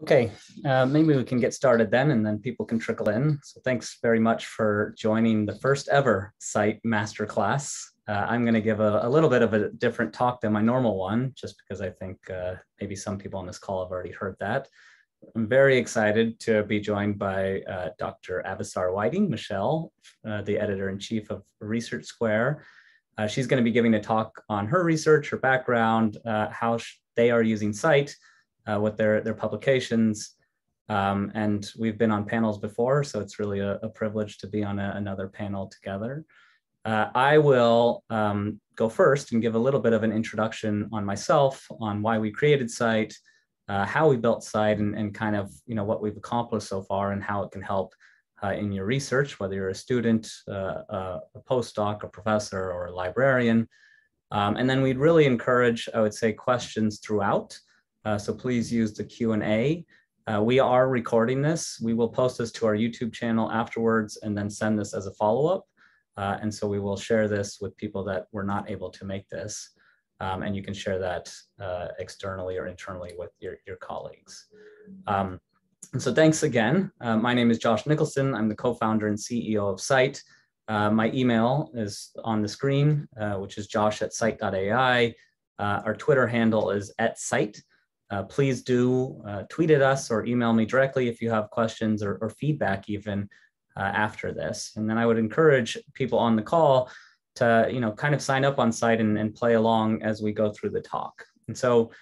Okay, uh, maybe we can get started then and then people can trickle in. So thanks very much for joining the first ever scite Masterclass. Uh, I'm gonna give a, a, little bit of a different talk than my normal one, just because I think uh, maybe some people on this call have already heard that. I'm very excited to be joined by uh, Dr. Avisar Whiting, Michele, uh, the editor-in-chief of Research Square. Uh, she's gonna be giving a talk on her research, her background, how they are using scite, uh, with their, their publications. Um, and we've been on panels before, so it's really a, a privilege to be on a, another panel together. Uh, I will um, go first and give a little bit of an introduction on myself, on why we created scite, uh, how we built scite, and, and, kind of you know what we've accomplished so far and how it can help uh, in your research, whether you're a student, uh, a postdoc, a professor, or a librarian. Um, and then we'd really encourage, I would say, questions throughout. Uh, so please use the Q&A. Uh, we are recording this. We will post this to our YouTube channel afterwards and then send this as a follow-up. Uh, and so we will share this with people that were not able to make this. Um, and you can share that uh, externally or internally with your, your colleagues. Um, and so thanks again. Uh, my name is Josh Nicholson. I'm the co-founder and CEO of scite. Uh, my email is on the screen, which is josh at scite.ai. our Twitter handle is at scite uh, please do uh, tweet at us or email me directly if you have questions or, or feedback even uh, after this. And then I would encourage people on the call to, you know, kind of sign up on scite and, and play along as we go through the talk. And so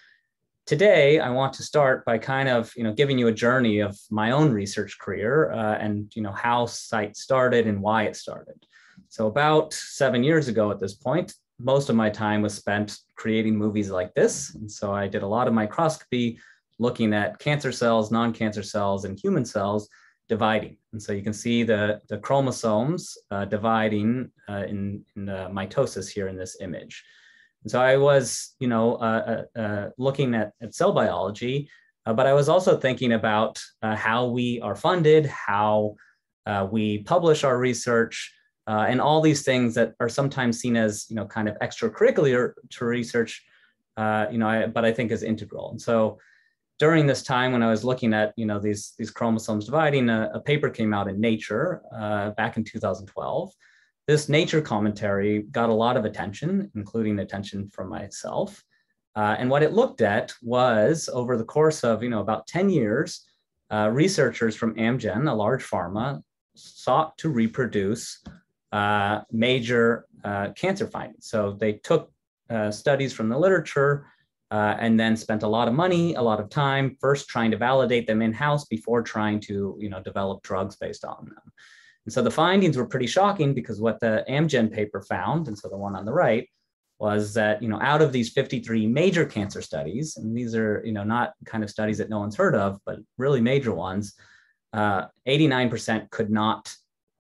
today I want to start by kind of, you know, giving you a journey of my own research career uh, and, you know, how scite started and why it started. So about seven years ago at this point, most of my time was spent creating movies like this. And so I did a lot of microscopy looking at cancer cells, non-cancer cells, and human cells dividing. And so you can see the, the chromosomes uh, dividing uh, in, in the mitosis here in this image. And so I was, you know, uh, uh, uh looking at, at cell biology, uh, but I was also thinking about how we are funded, how we publish our research, uh, and all these things that are sometimes seen as you know kind of extracurricular to research uh, you know I, but i think is integral. And so during this time when i was looking at you know these these chromosomes dividing a, a paper came out in nature uh, back in 2012 this nature commentary got a lot of attention including attention from myself. Uh, and what it looked at was over the course of you know about 10 years uh, researchers from Amgen a large pharma sought to reproduce uh, major uh, cancer findings. So they took uh, studies from the literature uh, and then spent a lot of money, a lot of time first trying to validate them in-house before trying to you know, develop drugs based on them. And so the findings were pretty shocking because what the Amgen paper found, and so the one on the right, was that you know out of these 53 major cancer studies, and these are you know not kind of studies that no one's heard of, but really major ones, 89% uh, could not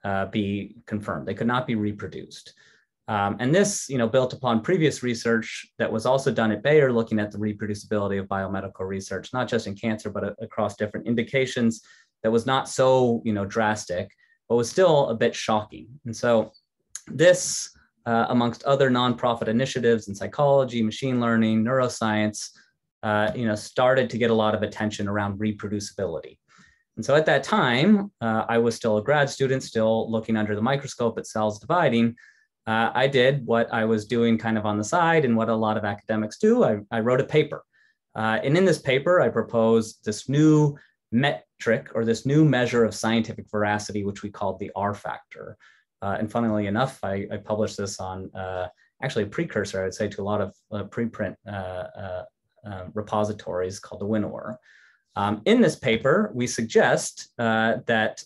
uh, be confirmed. They could not be reproduced. Um, and this, you know, built upon previous research that was also done at Bayer, looking at the reproducibility of biomedical research, not just in cancer, but a- across different indications. That was not so, you know, drastic, but was still a bit shocking. And so, this, uh, amongst other nonprofit initiatives in psychology, machine learning, neuroscience, uh, you know, started to get a lot of attention around reproducibility. And so at that time, uh, I was still a grad student, still looking under the microscope at cells dividing. Uh, I did what I was doing kind of on the side and what a lot of academics do. I, I wrote a paper. Uh, and in this paper, I proposed this new metric or this new measure of scientific veracity, which we called the R factor. Uh, and funnily enough, I, I published this on uh, actually a precursor, I would say, to a lot of uh, preprint repositories called the Winnower. Um, in this paper, we suggest uh, that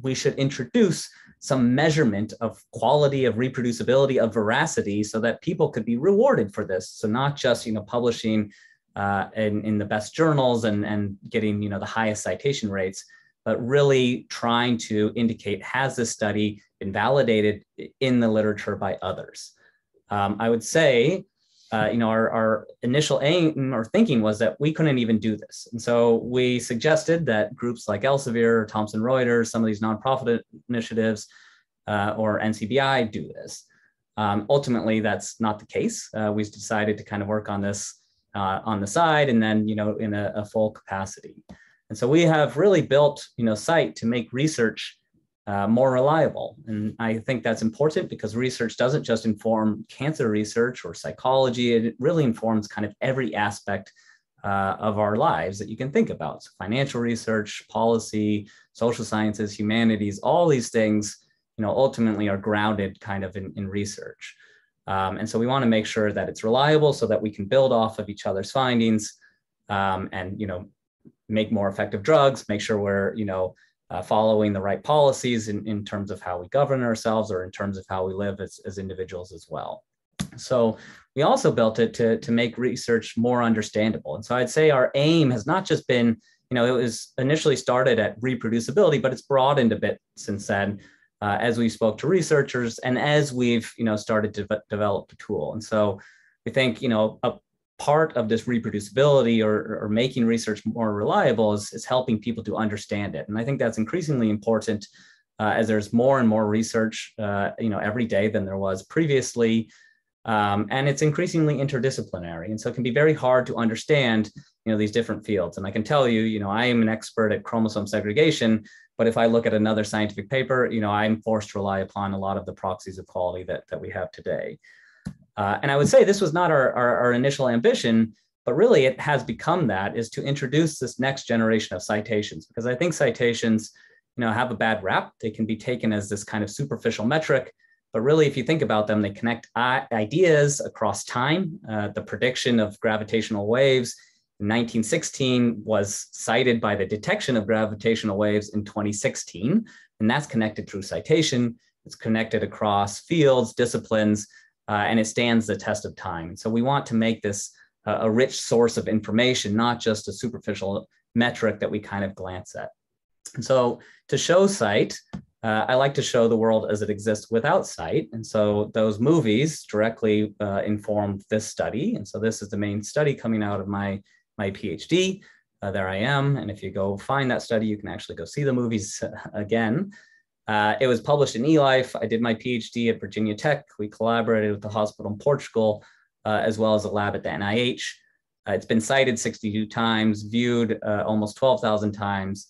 we should introduce some measurement of quality, of reproducibility, of veracity, so that people could be rewarded for this. So not just you know publishing uh, in, in the best journals and, and getting you know the highest citation rates, but really trying to indicate has this study been validated in the literature by others. Um, I would say uh, you know, our, our initial aim or thinking was that we couldn't even do this. And so we suggested that groups like Elsevier, Thomson Reuters, some of these nonprofit initiatives, uh, or NCBI do this. Um, ultimately, that's not the case. Uh, we decided to kind of work on this uh, on the side and then, you know, in a, a full capacity. And so we have really built, you know, site to make research uh, more reliable. And I think that's important because research doesn't just inform cancer research or psychology, it really informs kind of every aspect uh, of our lives that you can think about. So financial research, policy, social sciences, humanities, all these things, you know, ultimately are grounded kind of in, in research. Um, and so we want to make sure that it's reliable so that we can build off of each other's findings um, and, you know, make more effective drugs, make sure we're, you know, uh, following the right policies in, in terms of how we govern ourselves or in terms of how we live as, as individuals as well. So we also built it to, to make research more understandable. And so I'd say our aim has not just been, you know, it was initially started at reproducibility, but it's broadened a bit since then uh, as we spoke to researchers and as we've, you know, started to develop the tool. And so we think, you know, a part of this reproducibility or, or making research more reliable is, is helping people to understand it. And I think that's increasingly important uh, as there's more and more research, uh, you know, every day than there was previously. Um, and it's increasingly interdisciplinary. And so it can be very hard to understand, you know, these different fields. And I can tell you, you know, I am an expert at chromosome segregation, but if I look at another scientific paper, you know, I'm forced to rely upon a lot of the proxies of quality that, that we have today. Uh, and I would say this was not our, our, our, initial ambition, but really it has become that is to introduce this next generation of citations because I think citations, you know, have a bad rap. They can be taken as this kind of superficial metric, but really, if you think about them, they connect ideas across time. Uh, the prediction of gravitational waves in 1916 was cited by the detection of gravitational waves in 2016, and that's connected through citation. It's connected across fields, disciplines, uh, and it stands the test of time. so we want to make this uh, a rich source of information, not just a superficial metric that we kind of glance at. And so to show scite, uh, I like to show the world as it exists without scite. And so those movies directly uh, informed this study. And so this is the main study coming out of my, my PhD. Uh, there I am. And if you go find that study, you can actually go see the movies again. Uh, it was published in eLife. I did my PhD at Virginia Tech. We collaborated with the hospital in Portugal, uh, as well as a lab at the NIH. Uh, it's been cited 62 times, viewed uh, almost 12,000 times,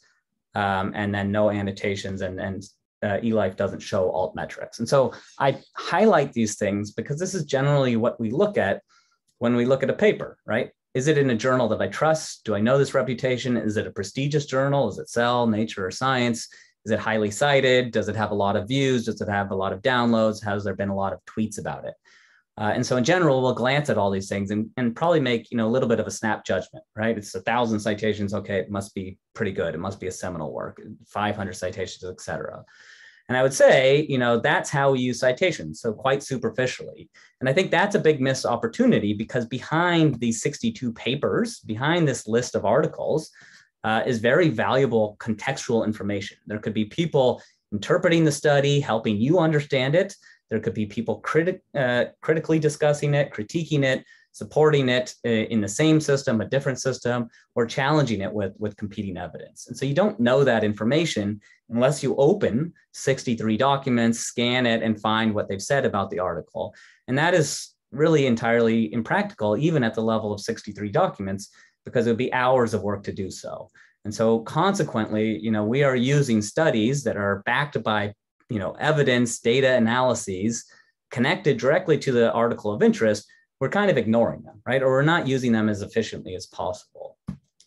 um, and then no annotations, and, and uh, eLife doesn't show alt metrics. And so I highlight these things because this is generally what we look at when we look at a paper, right? Is it in a journal that I trust? Do I know this reputation? Is it a prestigious journal? Is it Cell, Nature, or Science? Is it highly cited? Does it have a lot of views? Does it have a lot of downloads? Has there been a lot of tweets about it? Uh, and so in general, we'll glance at all these things and, and probably make you know a little bit of a snap judgment, right? It's a thousand citations. Okay, it must be pretty good. It must be a seminal work, 500 citations, et cetera. And I would say, you know, that's how we use citations. So quite superficially. And I think that's a big missed opportunity because behind these 62 papers, behind this list of articles, uh, is very valuable contextual information. There could be people interpreting the study, helping you understand it. There could be people criti- uh, critically discussing it, critiquing it, supporting it uh, in the same system, a different system, or challenging it with, with competing evidence. And so you don't know that information unless you open 63 documents, scan it, and find what they've said about the article. And that is really entirely impractical, even at the level of 63 documents, because it would be hours of work to do so. And so consequently, you know, we are using studies that are backed by, you know, evidence, data analyses connected directly to the article of interest. We're kind of ignoring them, right? Or we're not using them as efficiently as possible.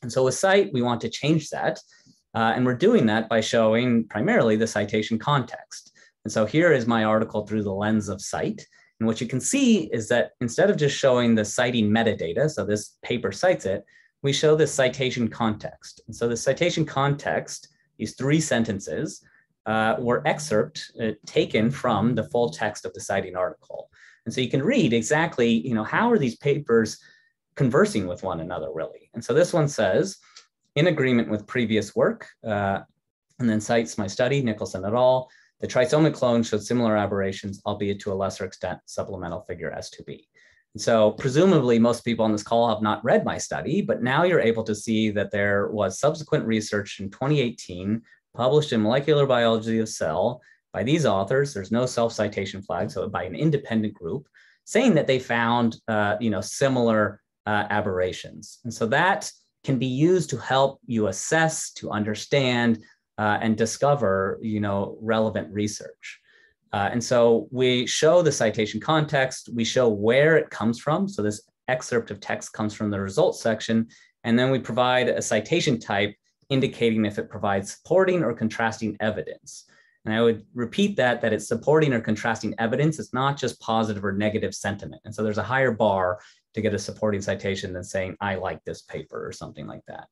And so with scite, we want to change that. Uh, and we're doing that by showing primarily the citation context. And so here is my article through the lens of scite. And what you can see is that instead of just showing the citing metadata, so this paper cites it, we show the citation context. And so the citation context, these three sentences, uh, were excerpt uh, taken from the full text of the citing article. And so you can read exactly, you know, how are these papers conversing with one another really? And so this one says, in agreement with previous work, uh, and then cites my study, Nicholson et al., the trisomic clone showed similar aberrations, albeit to a lesser extent, supplemental figure S2B. So presumably most people on this call have not read my study, but now you're able to see that there was subsequent research in 2018 published in Molecular Biology of Cell by these authors. There's no self-citation flag, so by an independent group, saying that they found uh, you know similar uh, aberrations. And so that can be used to help you assess, to understand, uh, and discover, you know, relevant research. Uh, and so we show the citation context, we show where it comes from. So this excerpt of text comes from the results section, and then we provide a citation type indicating if it provides supporting or contrasting evidence. And I would repeat that, that it's supporting or contrasting evidence. It's not just positive or negative sentiment. And so there's a higher bar to get a supporting citation than saying, I like this paper or something like that.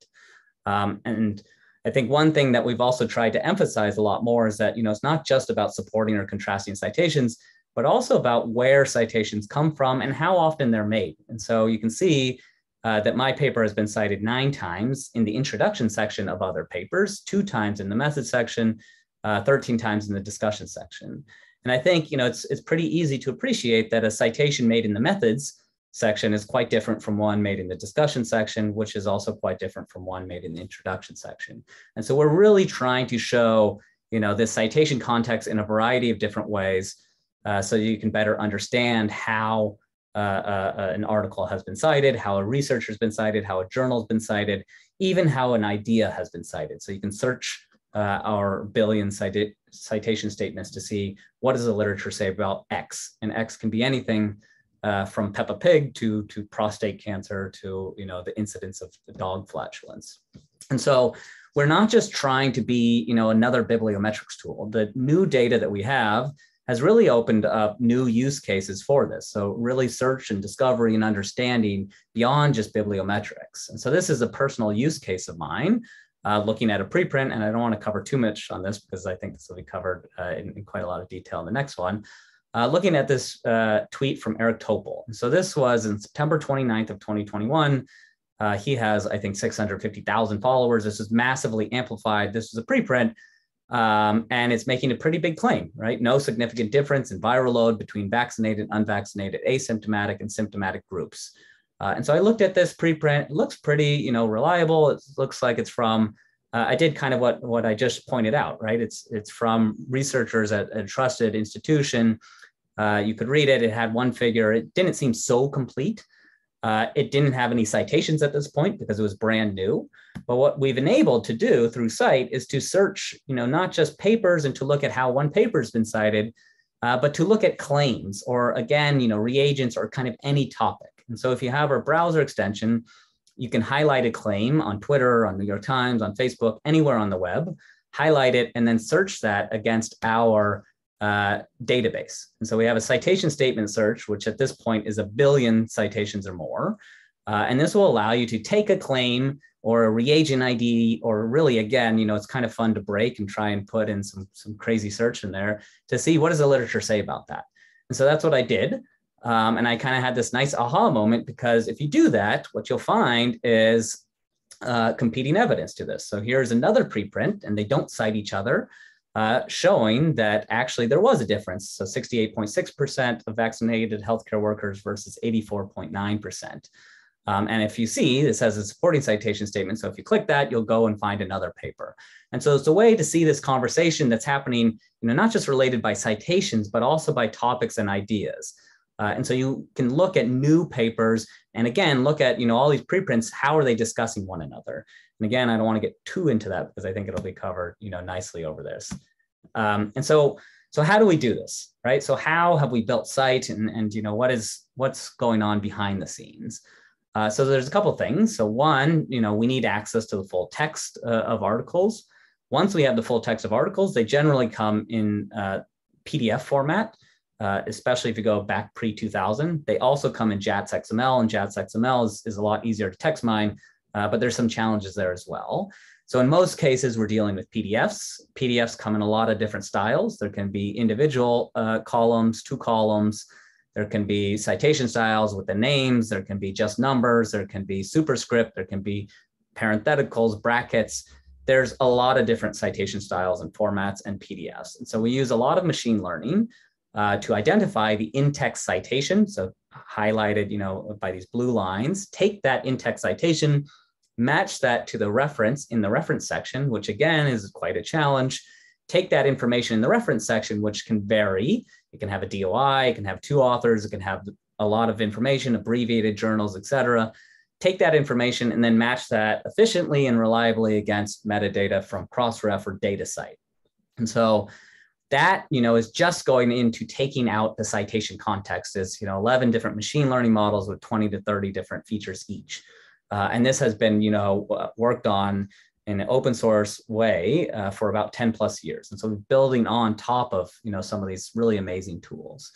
Um, and I think one thing that we've also tried to emphasize a lot more is that, you know, it's not just about supporting or contrasting citations, but also about where citations come from and how often they're made. And so you can see uh, that my paper has been cited nine times in the introduction section of other papers, two times in the method section, uh, 13 times in the discussion section. And I think, you know, it's, it's pretty easy to appreciate that a citation made in the methods section is quite different from one made in the discussion section, which is also quite different from one made in the introduction section. And so we're really trying to show, you know, this citation context in a variety of different ways uh, so you can better understand how uh, uh, uh, an article has been cited, how a researcher has been cited, how a journal has been cited, even how an idea has been cited. So you can search uh, our billion cita citation statements to see what does the literature say about X, and X can be anything uh, from Peppa Pig to to prostate cancer to you know the incidence of dog flatulence, and so we're not just trying to be you know another bibliometrics tool. The new data that we have has really opened up new use cases for this. So really search and discovery and understanding beyond just bibliometrics. And so this is a personal use case of mine, uh, looking at a preprint, and I don't want to cover too much on this because I think this will be covered uh, in, in, quite a lot of detail in the next one. Uh, looking at this uh, tweet from Eric Topol. So this was in September 29th of 2021. Uh, he has, I think, 650,000 followers. This is massively amplified. This is a preprint um, and it's making a pretty big claim, right? No significant difference in viral load between vaccinated, and unvaccinated, asymptomatic, and symptomatic groups. Uh, and so I looked at this preprint. It looks pretty, you know, reliable. It looks like it's from. Uh, I did kind of what what I just pointed out, right? It's it's from researchers at a trusted institution. Uh, you could read it. It had one figure. It didn't seem so complete. Uh, it didn't have any citations at this point because it was brand new. But what we've enabled to do through scite is to search, you know, not just papers and to look at how one paper has been cited, uh, but to look at claims or again, you know, reagents or kind of any topic. And so if you have our browser extension, you can highlight a claim on Twitter, on New York Times, on Facebook, anywhere on the web, highlight it, and then search that against our uh, database. And so we have a citation statement search, which at this point is a billion citations or more. Uh, and this will allow you to take a claim or a reagent ID, or really, again, you know, it's kind of fun to break and try and put in some, some crazy search in there to see what does the literature say about that. And so that's what I did. Um, and I kind of had this nice aha moment because if you do that, what you'll find is uh, competing evidence to this. So here's another preprint, and they don't cite each other uh, showing that actually there was a difference. So 68.6% of vaccinated healthcare workers versus 84.9%. Um, and if you see, this has a supporting citation statement. So if you click that, you'll go and find another paper. And so it's a way to see this conversation that's happening, you know, not just related by citations, but also by topics and ideas. Uh, and so you can look at new papers and again, look at, you know, all these preprints, how are they discussing one another? And again, I don't want to get too into that because I think it'll be covered, you know, nicely over this. Um, and so, so how do we do this, right? So how have we built scite and, and you know, what is, what's going on behind the scenes? Uh, so there's a couple things. So one, you know, we need access to the full text uh, of articles. Once we have the full text of articles, they generally come in uh, PDF format uh, especially if you go back pre 2000. They also come in JATS XML, and JATS XML is, is a lot easier to text mine, uh, but there's some challenges there as well. So in most cases, we're dealing with PDFs. PDFs come in a lot of different styles. There can be individual uh, columns, two columns. There can be citation styles with the names. There can be just numbers. There can be superscript. There can be parentheticals, brackets. There's a lot of different citation styles and formats and PDFs. And so we use a lot of machine learning uh, to identify the in-text citation, so highlighted, you know, by these blue lines, take that in-text citation, match that to the reference in the reference section, which again is quite a challenge. Take that information in the reference section, which can vary. It can have a DOI, it can have two authors, it can have a lot of information, abbreviated journals, et cetera. take that information and then match that efficiently and reliably against metadata from Crossref or DataCite. And so that you know is just going into taking out the citation context is you know 11 different machine learning models with 20 to 30 different features each. Uh, and this has been you know worked on in an open source way uh, for about 10 plus years. And so we're building on top of you know some of these really amazing tools.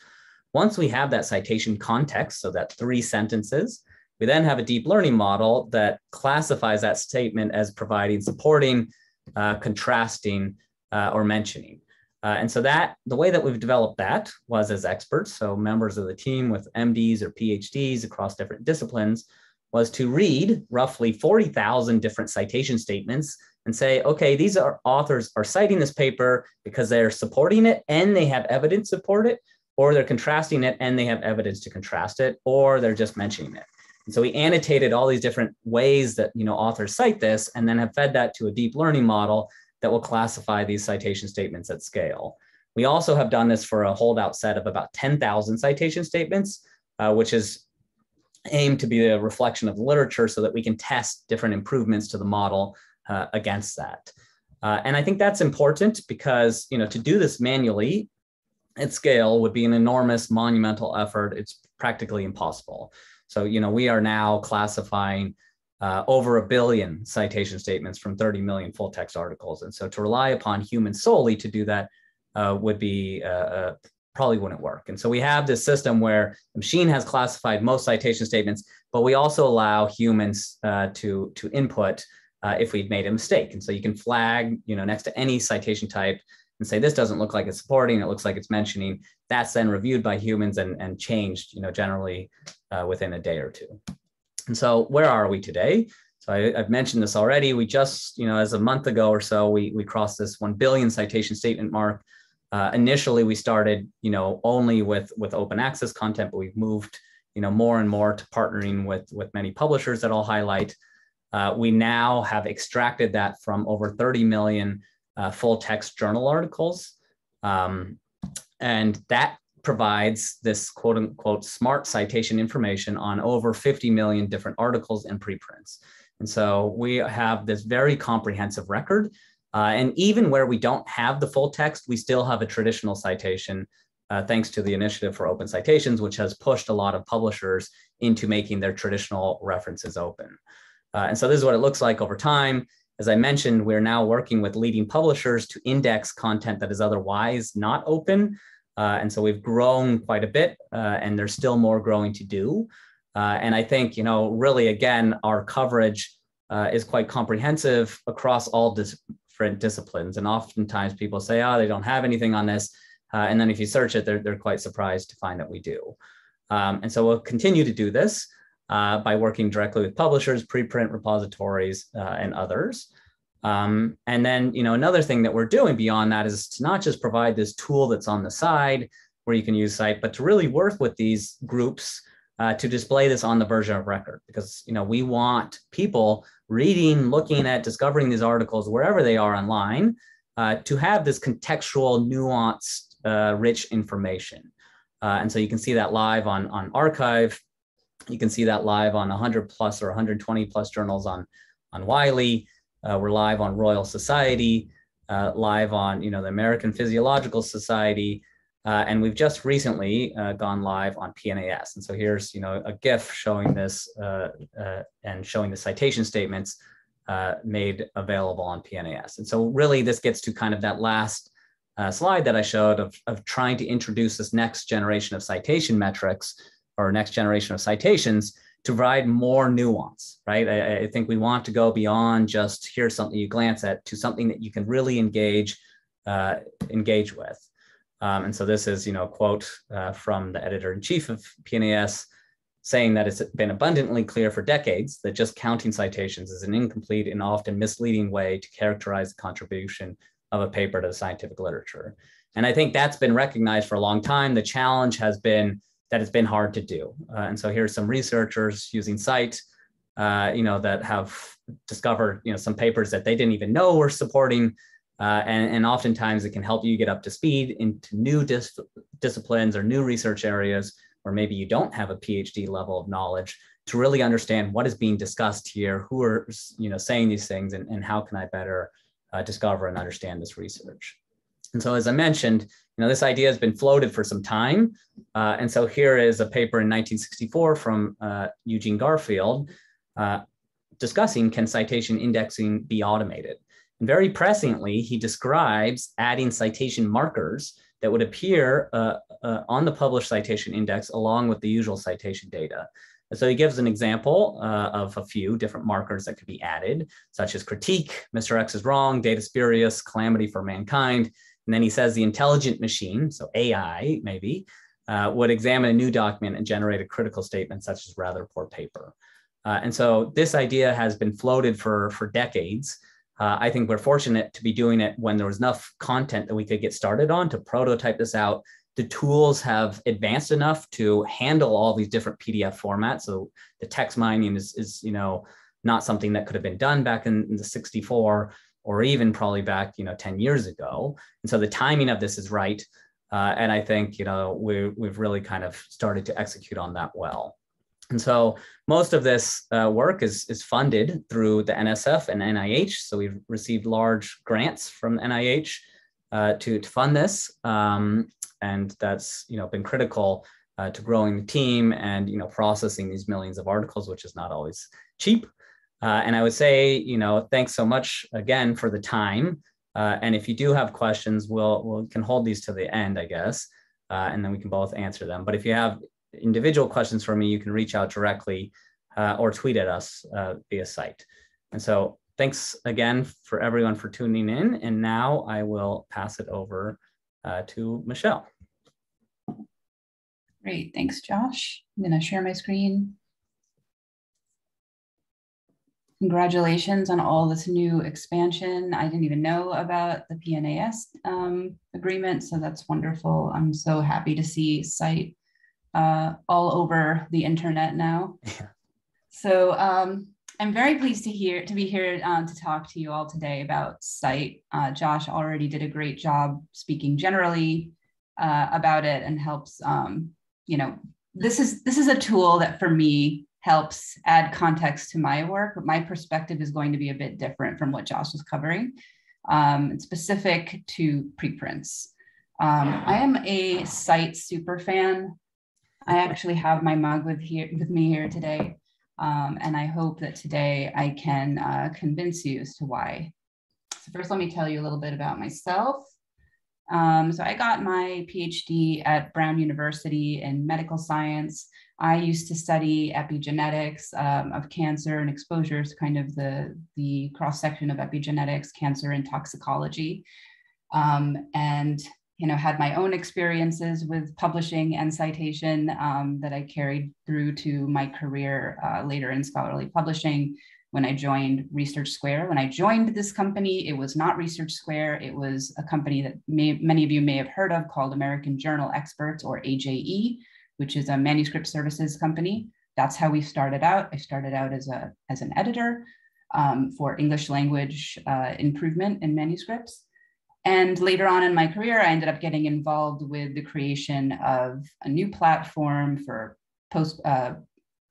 Once we have that citation context so that three sentences we then have a deep learning model that classifies that statement as providing supporting uh, contrasting uh, or mentioning uh, and so that the way that we've developed that was as experts, so members of the team with MDs or PhDs across different disciplines, was to read roughly 40,000 different citation statements and say, okay, these are authors are citing this paper because they're supporting it and they have evidence to support it, or they're contrasting it and they have evidence to contrast it, or they're just mentioning it. And so we annotated all these different ways that you know authors cite this, and then have fed that to a deep learning model that will classify these citation statements at scale. We also have done this for a holdout set of about 10,000 citation statements, uh, which is aimed to be a reflection of literature so that we can test different improvements to the model uh, against that. Uh, and I think that's important because you know to do this manually at scale would be an enormous monumental effort. It's practically impossible. So you know we are now classifying uh, over a billion citation statements from 30 million full text articles. And so to rely upon humans solely to do that uh, would be uh, uh, probably wouldn't work. And so we have this system where the machine has classified most citation statements, but we also allow humans uh, to, to input uh, if we've made a mistake. And so you can flag, you know, next to any citation type and say, this doesn't look like it's supporting, it looks like it's mentioning. That's then reviewed by humans and, and changed, you know, generally within a day or two. And so where are we today? So I, have mentioned this already. We just, you know, as a month ago or so, we, we crossed this 1 billion citation statement mark. Uh, initially, we started, you know, only with, with open access content, but we've moved, you know, more and more to partnering with, with many publishers that I'll highlight. Uh, we now have extracted that from over 30 million uh, full text journal articles. Um, and that provides this quote unquote smart citation information on over 50 million different articles and preprints. And so we have this very comprehensive record. Uh, and even where we don't have the full text, we still have a traditional citation, uh, thanks to the Initiative for Open Citations, which has pushed a lot of publishers into making their traditional references open. Uh, and so this is what it looks like over time. As I mentioned, we're now working with leading publishers to index content that is otherwise not open. Uh, and so we've grown quite a bit, uh, and there's still more growing to do. Uh, and I think, you know, really, again, our coverage uh, is quite comprehensive across all dis- different disciplines. And oftentimes people say, oh, they don't have anything on this. Uh, and then if you search it, they're, they're quite surprised to find that we do. Um, and so we'll continue to do this uh, by working directly with publishers, preprint repositories, and others. Um, and then, you know, another thing that we're doing beyond that is to not just provide this tool that's on the side where you can use scite, but to really work with these groups uh, to display this on the version of record because, you know, we want people reading, looking at, discovering these articles wherever they are online uh, to have this contextual, nuanced, uh, rich information. Uh, and so you can see that live on, on arXiv. You can see that live on 100 plus or 120 plus journals on, on Wiley. Uh, we're live on Royal Society, uh, live on you know the American Physiological Society, uh, and we've just recently uh, gone live on PNAS. And so here's you know a GIF showing this uh, uh, and showing the citation statements made available on PNAS. And so really this gets to kind of that last slide that I showed of, of trying to introduce this next generation of citation metrics or next generation of citations to provide more nuance, right? I, I, think we want to go beyond just here's something you glance at to something that you can really engage uh, engage with. Um, and so this is, you know, a quote uh, from the editor in chief of PNAS saying that it's been abundantly clear for decades that just counting citations is an incomplete and often misleading way to characterize the contribution of a paper to the scientific literature. And I think that's been recognized for a long time. The challenge has been that it's been hard to do. Uh, and so here's some researchers using scite, uh, you know, that have discovered, you know, some papers that they didn't even know were supporting. Uh, and, and oftentimes it can help you get up to speed into new dis- disciplines or new research areas, or maybe you don't have a PhD level of knowledge. to really understand what is being discussed here, who are you know saying these things, and, and how can I better uh, discover and understand this research. And so, as I mentioned, you know, this idea has been floated for some time. Uh, and so here is a paper in 1964 from uh, Eugene Garfield uh, discussing can citation indexing be automated? And very presciently, he describes adding citation markers that would appear uh, uh, on the published citation index along with the usual citation data. So he gives an example uh, of a few different markers that could be added, such as critique, Mr. X is wrong, data spurious, calamity for mankind. And then he says the intelligent machine, so AI maybe, uh, would examine a new document and generate a critical statement such as rather poor paper. Uh, and so this idea has been floated for, for decades. Uh, I think we're fortunate to be doing it when there was enough content that we could get started on to prototype this out. The tools have advanced enough to handle all these different PDF formats. So the text mining is, is you know, not something that could have been done back in, in the 64 or even probably back, you know, 10 years ago. And so the timing of this is right. Uh, and I think, you know, we, we've really kind of started to execute on that well. And so most of this uh, work is, is funded through the NSF and NIH. So we've received large grants from NIH uh, to, to fund this. Um, and that's you know, been critical uh, to growing the team and you know, processing these millions of articles, which is not always cheap. Uh, and I would say, you know, thanks so much again for the time. Uh, and if you do have questions, we'll, we'll can hold these to the end, I guess, uh, and then we can both answer them. But if you have individual questions for me, you can reach out directly uh, or tweet at us uh, via scite. And so thanks again for everyone for tuning in. And now I will pass it over uh, to Michele. Great, thanks, Josh. I'm gonna share my screen. Congratulations on all this new expansion. I didn't even know about the PNAS um, agreement, so that's wonderful. I'm so happy to see scite uh, all over the internet now. So um, I'm very pleased to hear to be here um, to talk to you all today about scite. Uh, Josh already did a great job speaking generally uh, about it and helps. Um, you know, this is this is a tool that for me helps add context to my work. But my perspective is going to be a bit different from what Josh was covering. Um, it's specific to preprints. Um, I am a scite super fan. I actually have my mug with here with me here today, um, and I hope that today I can uh, convince you as to why. So first, let me tell you a little bit about myself. Um, so I got my PhD at Brown University in medical science. I used to study epigenetics um, of cancer and exposures, kind of the, the cross section of epigenetics, cancer, and toxicology. Um, and you know, had my own experiences with publishing and citation um, that I carried through to my career uh, later in scholarly publishing. When I joined Research Square, when I joined this company, it was not Research Square. It was a company that may, many of you may have heard of called American Journal Experts or AJE, which is a manuscript services company. That's how we started out. I started out as a as an editor um, for English language uh, improvement in manuscripts. And later on in my career, I ended up getting involved with the creation of a new platform for post uh,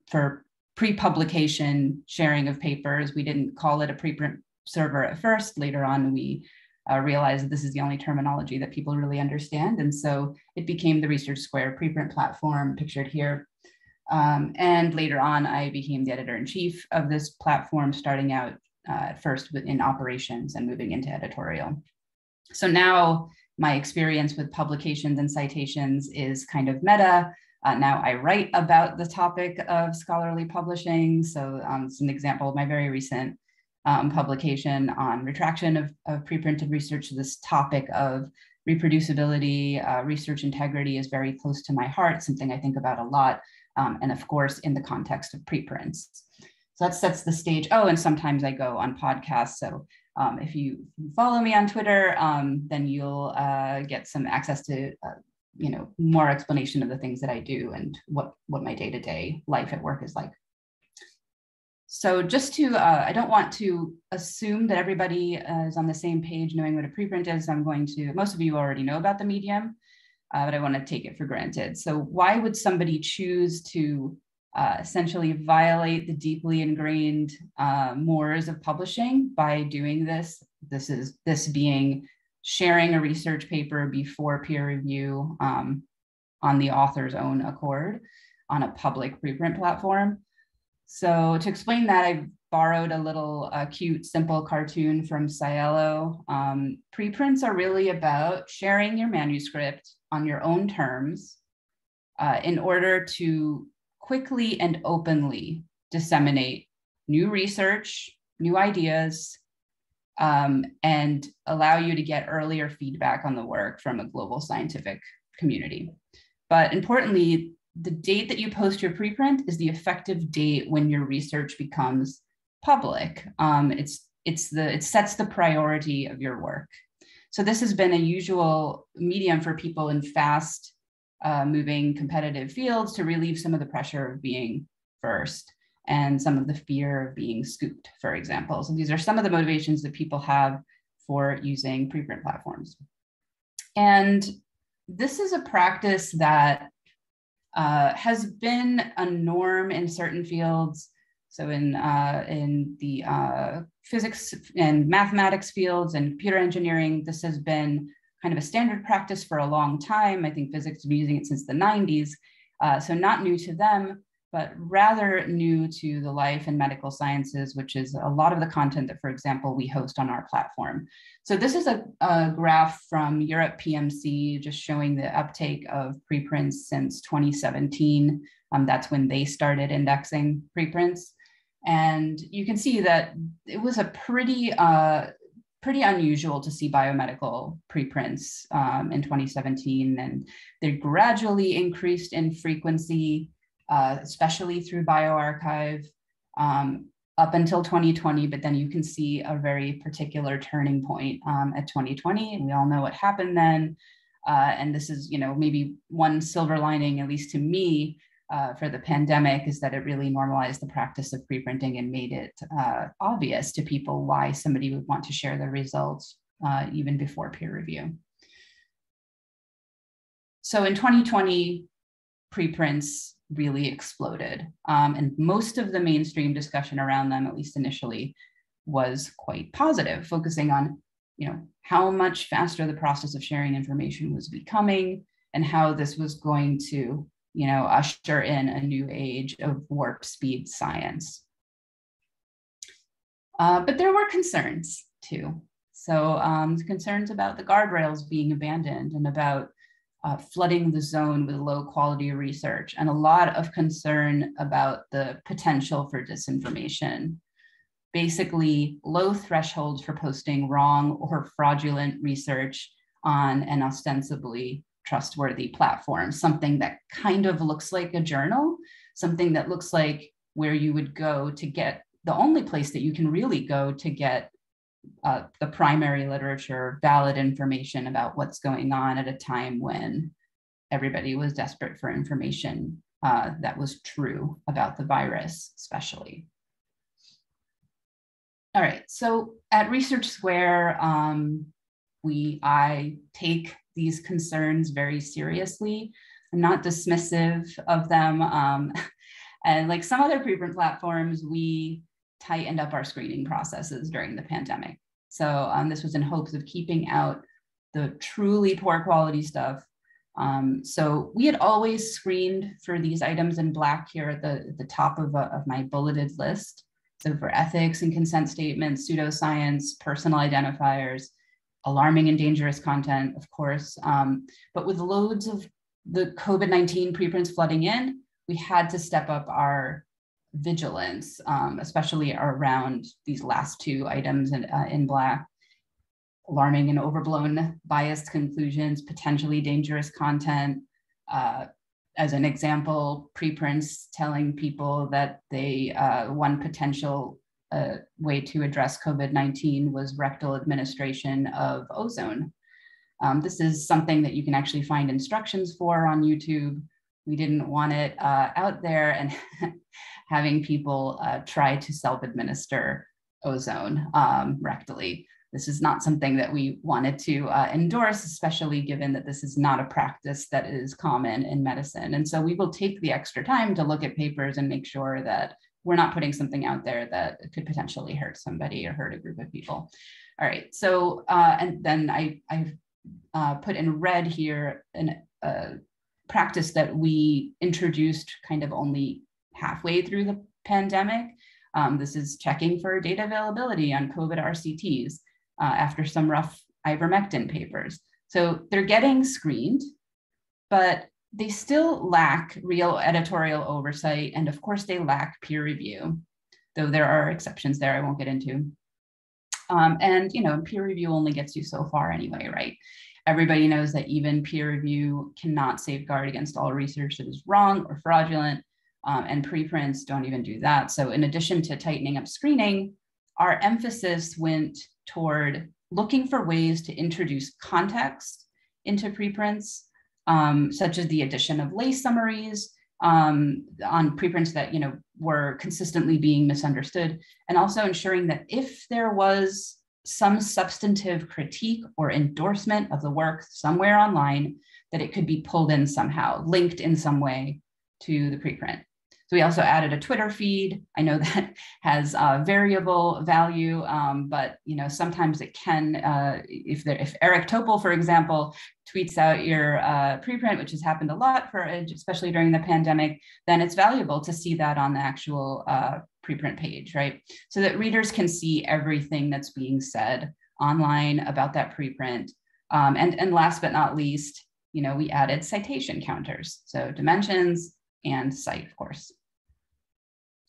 for pre-publication sharing of papers. We didn't call it a preprint server at first. Later on, we uh, realized that this is the only terminology that people really understand. And so it became the Research Square preprint platform pictured here. Um, and later on, I became the editor in chief of this platform, starting out uh, first in operations and moving into editorial. So now my experience with publications and citations is kind of meta. Uh, now I write about the topic of scholarly publishing. So um, it's an example of my very recent um, publication on retraction of, of pre-printed research. This topic of reproducibility, uh, research integrity is very close to my heart, something I think about a lot. Um, and of course, in the context of preprints. So that sets the stage. Oh, and sometimes I go on podcasts. So um, if you follow me on Twitter, um, then you'll uh, get some access to, uh, you know, more explanation of the things that I do and what, what my day-to-day life at work is like. So just to, uh, I don't want to assume that everybody uh, is on the same page knowing what a preprint is. I'm going to, most of you already know about the medium, uh, but I want to take it for granted. So why would somebody choose to uh, essentially violate the deeply ingrained uh, mores of publishing by doing this. This is this being sharing a research paper before peer review um, on the author's own accord on a public preprint platform. So to explain that, I borrowed a little uh, cute, simple cartoon from SciELO. Um, preprints are really about sharing your manuscript on your own terms uh, in order to quickly and openly disseminate new research, new ideas, um, and allow you to get earlier feedback on the work from a global scientific community. But importantly, the date that you post your preprint is the effective date when your research becomes public. Um, it's it's the it sets the priority of your work. So this has been a usual medium for people in fast uh, moving competitive fields to relieve some of the pressure of being first and some of the fear of being scooped, for example. So these are some of the motivations that people have for using preprint platforms. And this is a practice that uh, has been a norm in certain fields. So in, uh, in the uh, physics and mathematics fields and computer engineering, this has been kind of a standard practice for a long time. I think physics has been using it since the 90s. Uh, so not new to them, but rather new to the life and medical sciences, which is a lot of the content that, for example, we host on our platform. So this is a, a graph from Europe PMC, just showing the uptake of preprints since 2017. Um, that's when they started indexing preprints. And you can see that it was a pretty uh, pretty unusual to see biomedical preprints um, in 2017, and they gradually increased in frequency uh, especially through bioRxiv um, up until 2020, but then you can see a very particular turning point um, at 2020. And we all know what happened then. Uh, and this is, you know, maybe one silver lining, at least to me, uh, for the pandemic is that it really normalized the practice of preprinting and made it uh, obvious to people why somebody would want to share their results uh, even before peer review. So in 2020, preprints really exploded. Um, and most of the mainstream discussion around them, at least initially, was quite positive, focusing on you know how much faster the process of sharing information was becoming and how this was going to you know usher in a new age of warp speed science uh, but there were concerns too so um, concerns about the guardrails being abandoned and about uh, flooding the zone with low quality research and a lot of concern about the potential for disinformation. Basically, low thresholds for posting wrong or fraudulent research on an ostensibly trustworthy platform, something that kind of looks like a journal, something that looks like where you would go to get the only place that you can really go to get uh, the primary literature, valid information about what's going on at a time when everybody was desperate for information uh, that was true about the virus, especially. All right, so at Research Square, um, we I take these concerns very seriously. I'm not dismissive of them. Um, and like some other preprint platforms, we tightened up our screening processes during the pandemic. So um, this was in hopes of keeping out the truly poor quality stuff. Um, so we had always screened for these items in black here at the, the top of, a, of my bulleted list. So for ethics and consent statements, pseudoscience, personal identifiers, alarming and dangerous content, of course. Um, but with loads of the COVID-19 preprints flooding in, we had to step up our vigilance, um, especially around these last two items in, uh, in Black alarming and overblown biased conclusions, potentially dangerous content. Uh, as an example, preprints telling people that they uh, one potential uh, way to address COVID-19 was rectal administration of ozone. Um, this is something that you can actually find instructions for on YouTube. We didn't want it uh, out there and having people uh, try to self-administer ozone um, rectally. this is not something that we wanted to uh, endorse, especially given that this is not a practice that is common in medicine. And so we will take the extra time to look at papers and make sure that we're not putting something out there that could potentially hurt somebody or hurt a group of people. All right, so, uh, and then I, I've uh, put in red here an, a practice that we introduced kind of only halfway through the pandemic. Um, this is checking for data availability on COVID RCTs uh, after some rough ivermectin papers. So they're getting screened, but they still lack real editorial oversight. And of course, they lack peer review, though there are exceptions there I won't get into. Um, and, you know, peer review only gets you so far anyway, right? Everybody knows that even peer review cannot safeguard against all research that is wrong or fraudulent, um, and preprints don't even do that. So, in addition to tightening up screening, our emphasis went toward looking for ways to introduce context into preprints, um, such as the addition of lay summaries um, on preprints that you know were consistently being misunderstood, and also ensuring that if there was some substantive critique or endorsement of the work somewhere online, that it could be pulled in somehow, linked in some way to the preprint. So we also added a Twitter feed. I know that has uh, variable value, um, but you know sometimes it can. Uh, if there, if Eric Topol, for example, tweets out your uh, preprint, which has happened a lot for especially during the pandemic, then it's valuable to see that on the actual uh, preprint page, right? So that readers can see everything that's being said online about that preprint. Um, and and last but not least, you know, we added citation counters, so dimensions and scite, of course.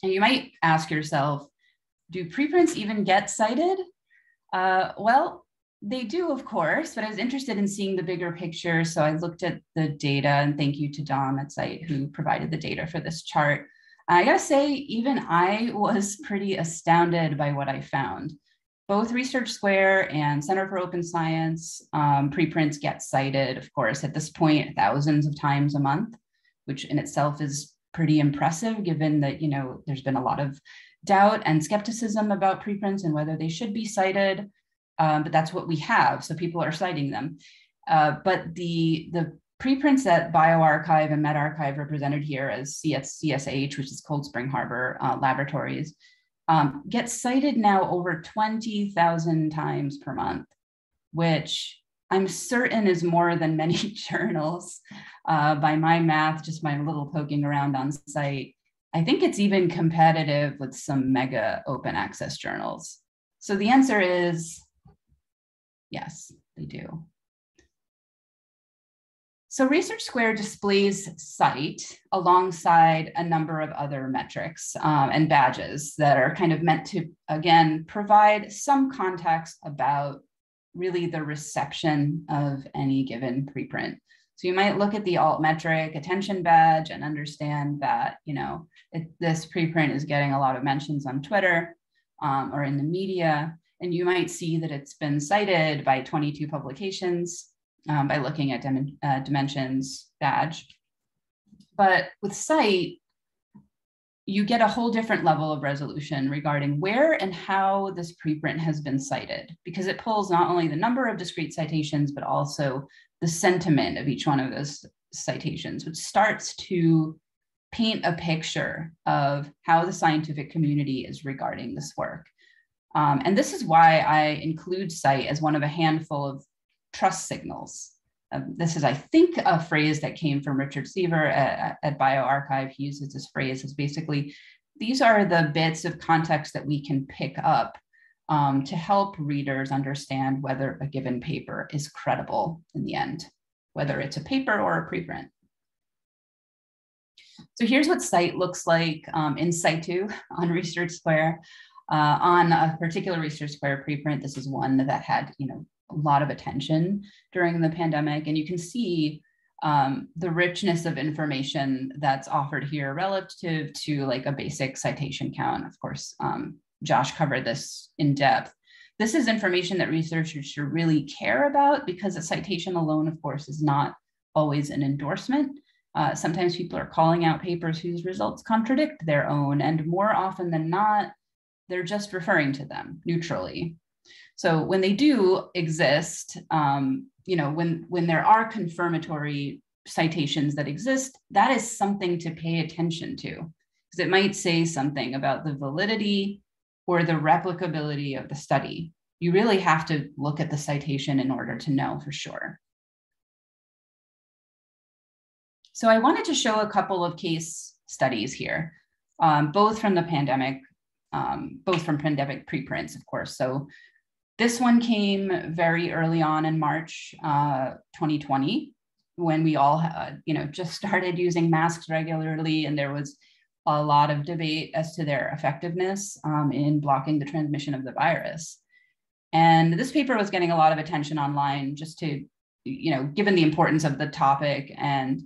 And you might ask yourself, do preprints even get cited? Uh, well, they do, of course, but I was interested in seeing the bigger picture. So I looked at the data and thank you to Dom at scite who provided the data for this chart. I gotta say, even I was pretty astounded by what I found. Both Research Square and Center for Open Science um, preprints get cited, of course, at this point, thousands of times a month, which in itself is pretty impressive given that you know there's been a lot of doubt and skepticism about preprints and whether they should be cited um, but that's what we have so people are citing them uh, but the the preprints that bioRxiv and medRxiv represented here as CS, csh which is cold spring harbor uh, laboratories um, get cited now over 20000 times per month which I'm certain is more than many journals uh, by my math, just my little poking around on scite I think it's even competitive with some mega open access journals. So the answer is yes, they do. So Research Square displays scite alongside a number of other metrics um, and badges that are kind of meant to, again, provide some context about really the reception of any given preprint. So you might look at the altmetric attention badge and understand that, you know, it, this preprint is getting a lot of mentions on Twitter um, or in the media. And you might see that it's been cited by 22 publications um, by looking at uh, dimensions badge. But with scite, you get a whole different level of resolution regarding where and how this preprint has been cited, because it pulls not only the number of discrete citations, but also the sentiment of each one of those citations, which starts to paint a picture of how the scientific community is regarding this work. Um, and this is why I include scite as one of a handful of trust signals um, this is, I think, a phrase that came from Richard Sever at, at bioRxiv. He uses this phrase as basically these are the bits of context that we can pick up um, to help readers understand whether a given paper is credible in the end, whether it's a paper or a preprint. So here's what scite looks like um, in situ on Research Square. Uh, on a particular Research Square preprint, this is one that had, you know, a lot of attention during the pandemic. And you can see um, the richness of information that's offered here relative to like a basic citation count. Of course, um, Josh covered this in depth. This is information that researchers should really care about because a citation alone, of course, is not always an endorsement. Uh, sometimes people are calling out papers whose results contradict their own, and more often than not, they're just referring to them neutrally. So when they do exist, um, you know, when when there are confirmatory citations that exist, that is something to pay attention to because it might say something about the validity or the replicability of the study. You really have to look at the citation in order to know for sure. So I wanted to show a couple of case studies here, um, both from the pandemic, um, both from pandemic preprints, of course. So this one came very early on in March uh, 2020, when we all, uh, you know, just started using masks regularly, and there was a lot of debate as to their effectiveness um, in blocking the transmission of the virus. And this paper was getting a lot of attention online, just to, you know, given the importance of the topic and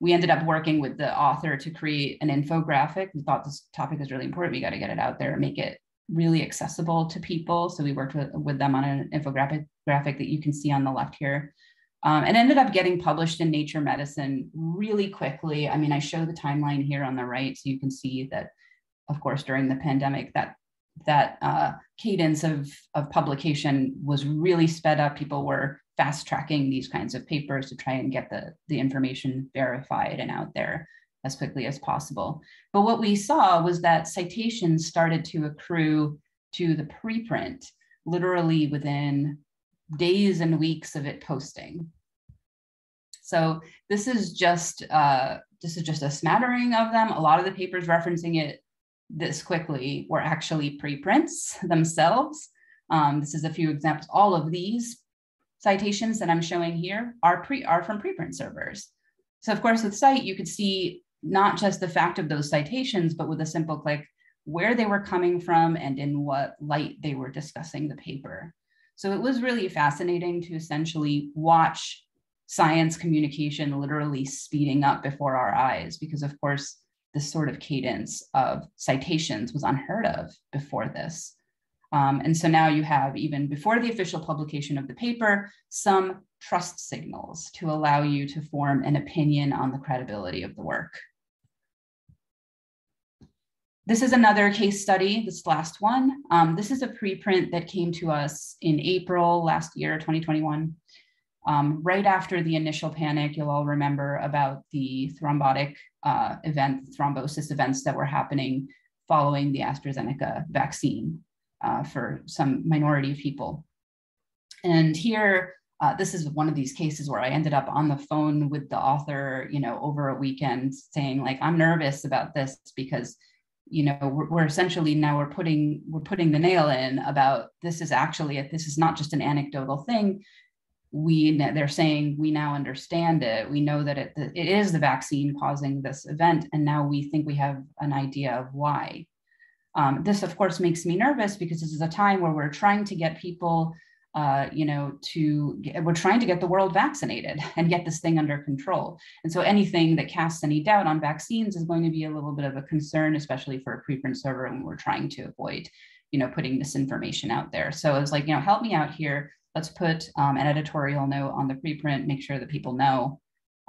we ended up working with the author to create an infographic. We thought this topic is really important. We got to get it out there and make it really accessible to people. So we worked with, with them on an infographic graphic that you can see on the left here. Um, and ended up getting published in Nature Medicine really quickly. I mean, I show the timeline here on the right, so you can see that, of course, during the pandemic, that that uh, cadence of, of publication was really sped up. People were fast tracking these kinds of papers to try and get the, the information verified and out there as quickly as possible. But what we saw was that citations started to accrue to the preprint literally within days and weeks of it posting. So this is just uh, this is just a smattering of them. A lot of the papers referencing it this quickly were actually preprints themselves. Um, this is a few examples. All of these citations that I'm showing here are pre are from preprint servers. So of course, with scite, you could see not just the fact of those citations, but with a simple click, where they were coming from and in what light they were discussing the paper. So it was really fascinating to essentially watch science communication literally speeding up before our eyes, because of course, this sort of cadence of citations was unheard of before this. Um, and so now you have, even before the official publication of the paper, some trust signals to allow you to form an opinion on the credibility of the work. This is another case study, this last one. Um, this is a preprint that came to us in April last year, 2021. Um, right after the initial panic, you'll all remember about the thrombotic uh, event, thrombosis events that were happening following the AstraZeneca vaccine uh, for some minority of people. And here, uh, this is one of these cases where I ended up on the phone with the author, you know, over a weekend saying like, I'm nervous about this because, you know, we're, we're essentially now we're putting, we're putting the nail in about this is actually, a, this is not just an anecdotal thing. We, they're saying we now understand it. We know that it, it is the vaccine causing this event. And now we think we have an idea of why. Um, this, of course, makes me nervous because this is a time where we're trying to get people, uh, you know, to get, we're trying to get the world vaccinated and get this thing under control. And so anything that casts any doubt on vaccines is going to be a little bit of a concern, especially for a preprint server when we're trying to avoid, you know, putting misinformation out there. So it's like, you know, help me out here. Let's put um, an editorial note on the preprint, make sure that people know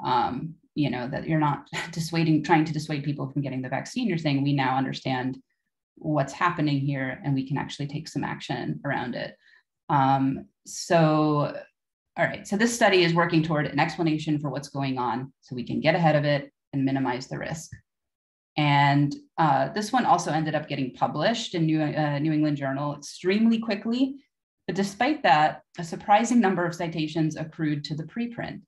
um, you know that you're not dissuading trying to dissuade people from getting the vaccine you're saying we now understand what's happening here and we can actually take some action around it. Um, so, all right, so this study is working toward an explanation for what's going on so we can get ahead of it and minimize the risk. And uh, this one also ended up getting published in New, uh, New England Journal extremely quickly. But despite that, a surprising number of citations accrued to the preprint.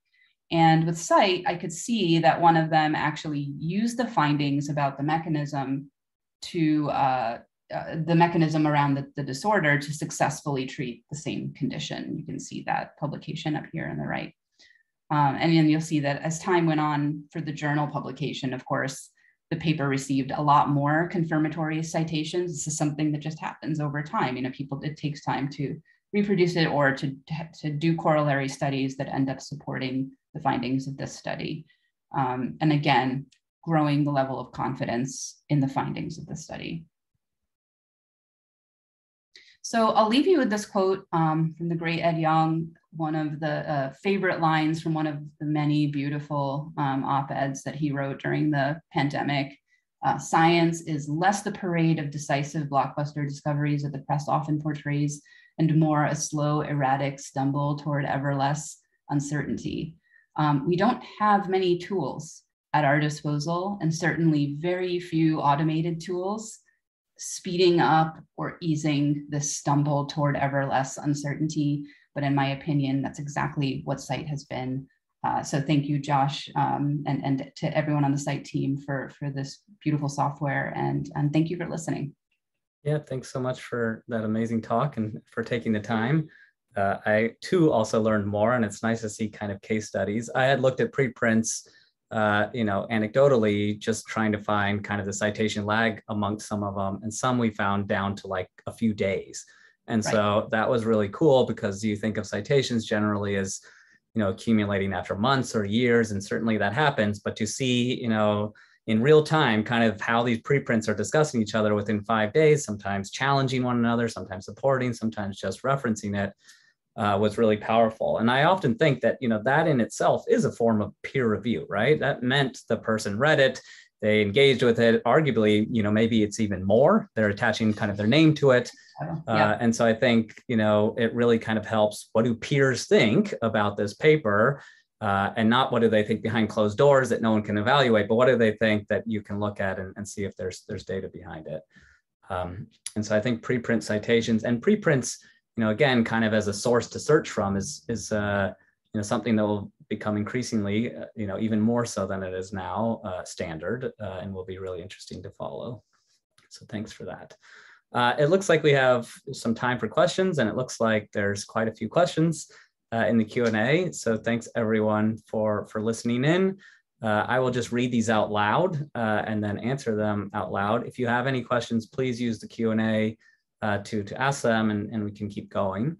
And with scite, I could see that one of them actually used the findings about the mechanism to uh, uh, the mechanism around the, the, disorder to successfully treat the same condition. You can see that publication up here on the right. Um, and then you'll see that as time went on for the journal publication, of course, the paper received a lot more confirmatory citations. This is something that just happens over time. You know, people, it takes time to reproduce it or to, to do corollary studies that end up supporting the findings of this study. Um, and again, growing the level of confidence in the findings of the study. So I'll leave you with this quote um, from the great Ed Yong, one of the uh, favorite lines from one of the many beautiful um, op-eds that he wrote during the pandemic. Uh, science is less the parade of decisive blockbuster discoveries that the press often portrays, and more a slow, erratic stumble toward ever less uncertainty. Um, we don't have many tools at our disposal, and certainly very few automated tools speeding up or easing this stumble toward ever less uncertainty. But in my opinion, that's exactly what scite has been. Uh, so thank you, Josh, um, and, and to everyone on the scite team for, for this beautiful software. And, and thank you for listening. Yeah, thanks so much for that amazing talk and for taking the time. Uh, I too also learned more, and it's nice to see kind of case studies. I had looked at preprints, uh, you know, anecdotally, just trying to find kind of the citation lag amongst some of them, and some we found down to like a few days. And right. so that was really cool because you think of citations generally as, you know, accumulating after months or years, and certainly that happens. But to see, you know, in real time, kind of how these preprints are discussing each other within five days, sometimes challenging one another, sometimes supporting, sometimes just referencing it, uh, was really powerful. And I often think that, you know, that in itself is a form of peer review, right? That meant the person read it, they engaged with it. Arguably, you know, maybe it's even more. They're attaching kind of their name to it. Uh, yeah. and so I think, you know, it really kind of helps. What do peers think about this paper? Uh, and not what do they think behind closed doors that no one can evaluate, but what do they think that you can look at and, and see if there's there's data behind it. Um, and so I think preprint citations and preprints you know, again, kind of as a source to search from is, is uh, you know, something that will become increasingly, uh, you know, even more so than it is now uh, standard uh, and will be really interesting to follow. So thanks for that. Uh, it looks like we have some time for questions and it looks like there's quite a few questions uh, in the Q&A. So thanks everyone for, for listening in. Uh, I will just read these out loud uh, and then answer them out loud. If you have any questions, please use the Q&A uh, to, to ask them and, and we can keep going.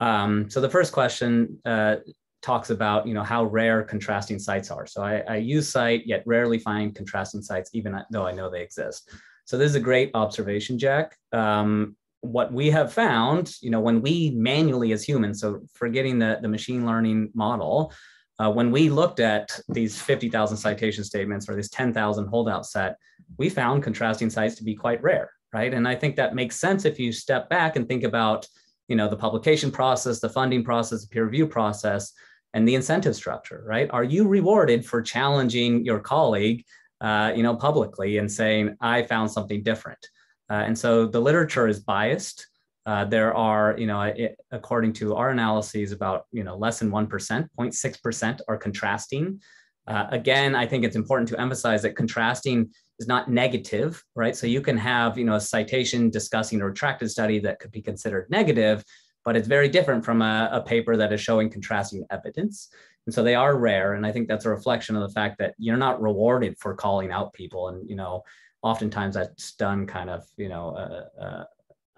Um, so the first question uh, talks about you know how rare contrasting sites are. So I, I, use scite yet rarely find contrasting sites even though I know they exist. So this is a great observation, Jack. Um, what we have found, you know, when we manually as humans, so forgetting the, the machine learning model, uh, when we looked at these 50,000 citation statements or this 10,000 holdout set, we found contrasting sites to be quite rare right? And I think that makes sense if you step back and think about, you know, the publication process, the funding process, the peer review process, and the incentive structure, right? Are you rewarded for challenging your colleague, uh, you know, publicly and saying, I found something different? Uh, and so the literature is biased. Uh, there are, you know, it, according to our analyses, about, you know, less than 1%, 0.6% are contrasting. Uh, again, I think it's important to emphasize that contrasting is not negative, right? So you can have, you know, a citation discussing a retracted study that could be considered negative, but it's very different from a, a paper that is showing contrasting evidence. And so they are rare. And I think that's a reflection of the fact that you're not rewarded for calling out people. And, you know, oftentimes that's done kind of, you know, uh,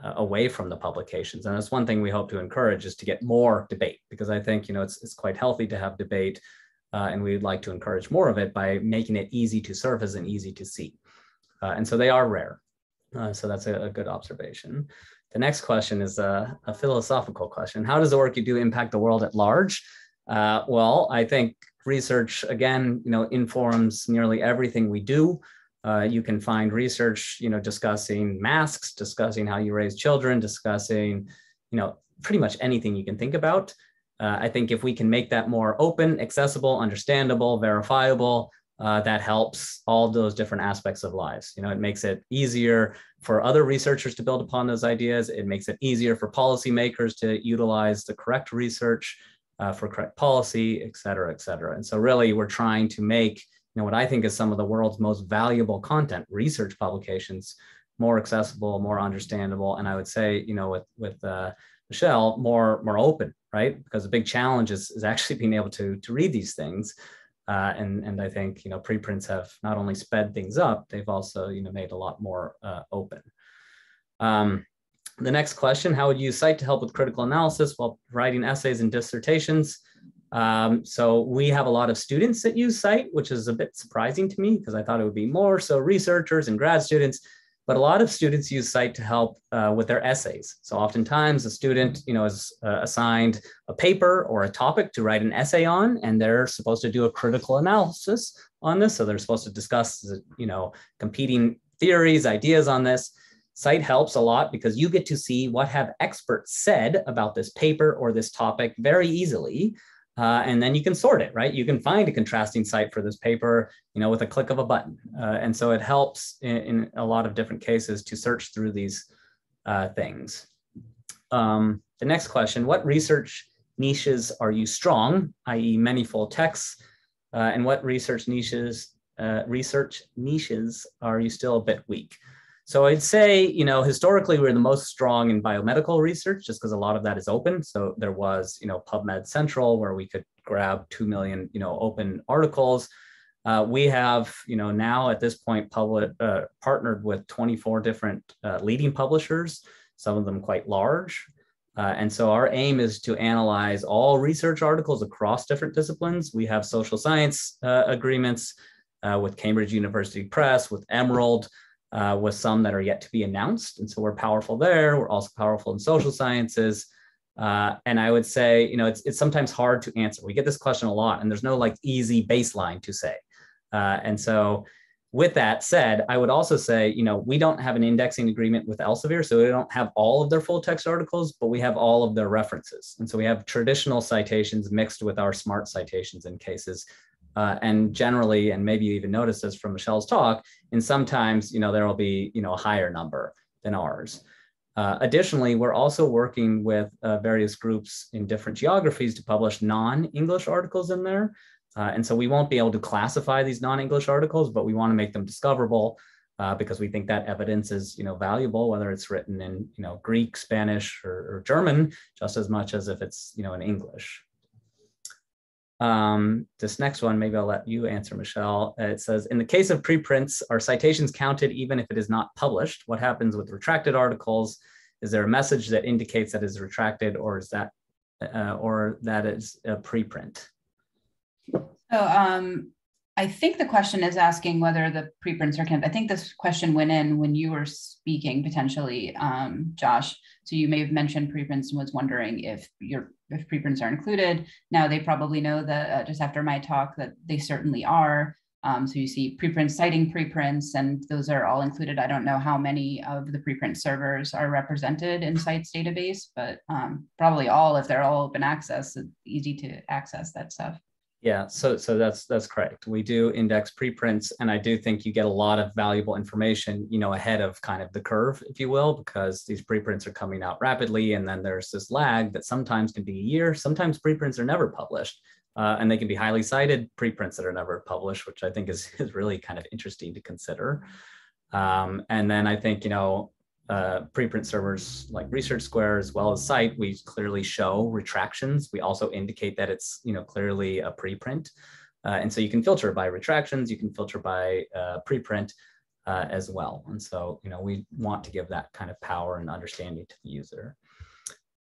uh, away from the publications. And that's one thing we hope to encourage is to get more debate because I think, you know, it's, it's quite healthy to have debate uh, and we'd like to encourage more of it by making it easy to surface and easy to see. Uh, and so they are rare. Uh, so that's a, a, good observation. The next question is a, a, philosophical question. How does the work you do impact the world at large? Uh, well, I think research, again, you know, informs nearly everything we do. Uh, you can find research, you know, discussing masks, discussing how you raise children, discussing, you know, pretty much anything you can think about. Uh, I think if we can make that more open, accessible, understandable, verifiable, uh, that helps all those different aspects of lives. You know, it makes it easier for other researchers to build upon those ideas. It makes it easier for policymakers to utilize the correct research uh, for correct policy, et cetera, et cetera. And so really we're trying to make, you know, what I think is some of the world's most valuable content, research publications, more accessible, more understandable. And I would say, you know, with, with uh, Michelle, more, more open right? Because the big challenge is, is actually being able to, to read these things. Uh, and, and I think, you know, preprints have not only sped things up, they've also, you know, made a lot more uh, open. Um, the next question, how would you use scite to help with critical analysis while writing essays and dissertations? Um, so we have a lot of students that use scite, which is a bit surprising to me because I thought it would be more so researchers and grad students but a lot of students use scite to help uh, with their essays. So oftentimes a student, you know, is uh, assigned a paper or a topic to write an essay on, and they're supposed to do a critical analysis on this. So they're supposed to discuss, you know, competing theories, ideas on this. scite helps a lot because you get to see what have experts said about this paper or this topic very easily. Uh, and then you can sort it, right? You can find a contrasting site for this paper, you know, with a click of a button. Uh, and so it helps in, in, a lot of different cases to search through these uh, things. Um, the next question, what research niches are you strong, i.e. many full texts, uh, and what research niches uh, research niches are you still a bit weak? So I'd say, you know, historically we're the most strong in biomedical research just because a lot of that is open. So there was, you know, PubMed Central where we could grab 2 million, you know, open articles. Uh, we have, you know, now at this point public, uh, partnered with 24 different uh, leading publishers, some of them quite large. Uh, and so our aim is to analyze all research articles across different disciplines. We have social science uh, agreements uh, with Cambridge University Press, with Emerald, uh, with some that are yet to be announced. And so we're powerful there. We're also powerful in social sciences. Uh, and I would say, you know, it's, it's sometimes hard to answer. We get this question a lot, and there's no like easy baseline to say. Uh, and so, with that said, I would also say, you know, we don't have an indexing agreement with Elsevier, so we don't have all of their full text articles, but we have all of their references. And so we have traditional citations mixed with our smart citations in cases uh, and generally, and maybe you even noticed this from Michelle's talk, and sometimes, you know, there will be, you know, a higher number than ours. Uh, additionally, we're also working with uh, various groups in different geographies to publish non-English articles in there. Uh, and so we won't be able to classify these non-English articles, but we want to make them discoverable uh, because we think that evidence is, you know, valuable, whether it's written in, you know, Greek, Spanish, or, or German, just as much as if it's, you know, in English. Um, this next one, maybe I'll let you answer, Michelle. Uh, it says, in the case of preprints, are citations counted even if it is not published? What happens with retracted articles? Is there a message that indicates that is retracted or is that, uh, or that is a preprint? So um, I think the question is asking whether the preprints are counted. I think this question went in when you were speaking potentially, um, Josh. So you may have mentioned preprints and was wondering if your if preprints are included. Now they probably know that uh, just after my talk that they certainly are. Um, so you see preprints citing preprints, and those are all included. I don't know how many of the preprint servers are represented in scite's database, but um, probably all if they're all open access, it's easy to access that stuff. Yeah, so so that's that's correct. We do index preprints, and I do think you get a lot of valuable information, you know, ahead of kind of the curve, if you will, because these preprints are coming out rapidly, and then there's this lag that sometimes can be a year. Sometimes preprints are never published, uh, and they can be highly cited preprints that are never published, which I think is is really kind of interesting to consider. Um, and then I think you know uh, preprint servers like Research Square as well as scite, we clearly show retractions. We also indicate that it's you know clearly a preprint. Uh, and so you can filter by retractions, you can filter by uh, preprint uh, as well. And so you know we want to give that kind of power and understanding to the user.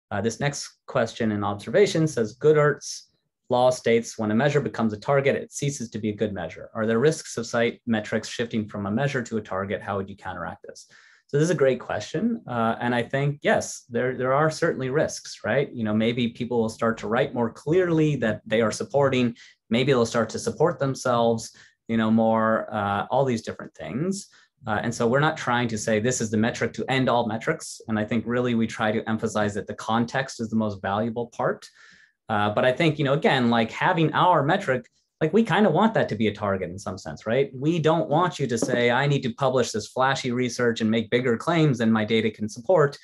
Uh, this next question and observation says Goodhart's law states when a measure becomes a target, it ceases to be a good measure. Are there risks of scite metrics shifting from a measure to a target? How would you counteract this? So this is a great question, uh, and I think yes, there there are certainly risks, right? You know, maybe people will start to write more clearly that they are supporting. Maybe they'll start to support themselves, you know, more. Uh, all these different things, uh, and so we're not trying to say this is the metric to end all metrics. And I think really we try to emphasize that the context is the most valuable part. Uh, but I think you know, again, like having our metric like we kind of want that to be a target in some sense, right? We don't want you to say, I need to publish this flashy research and make bigger claims than my data can support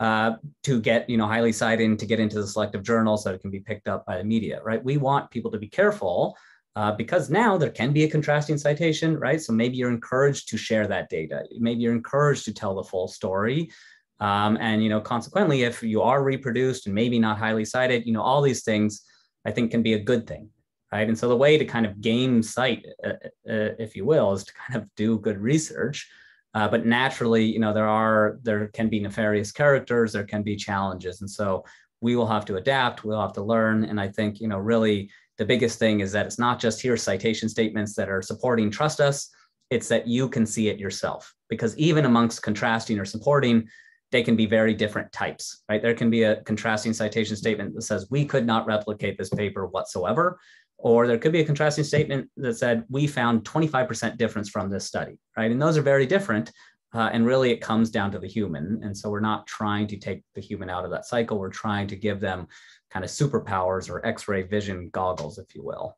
uh, to get, you know, highly cited to get into the selective journals so it can be picked up by the media, right? We want people to be careful uh, because now there can be a contrasting citation, right? So maybe you're encouraged to share that data. Maybe you're encouraged to tell the full story. Um, and, you know, consequently, if you are reproduced and maybe not highly cited, you know, all these things I think can be a good thing right? And so the way to kind of game scite, uh, uh, if you will, is to kind of do good research. Uh, but naturally, you know, there are there can be nefarious characters, there can be challenges, and so we will have to adapt. We'll have to learn. And I think you know, really, the biggest thing is that it's not just here citation statements that are supporting trust us. It's that you can see it yourself, because even amongst contrasting or supporting, they can be very different types, right? There can be a contrasting citation statement that says we could not replicate this paper whatsoever. Or there could be a contrasting statement that said, we found 25% difference from this study, right? And those are very different. Uh, and really, it comes down to the human. And so we're not trying to take the human out of that cycle. We're trying to give them kind of superpowers or X-ray vision goggles, if you will.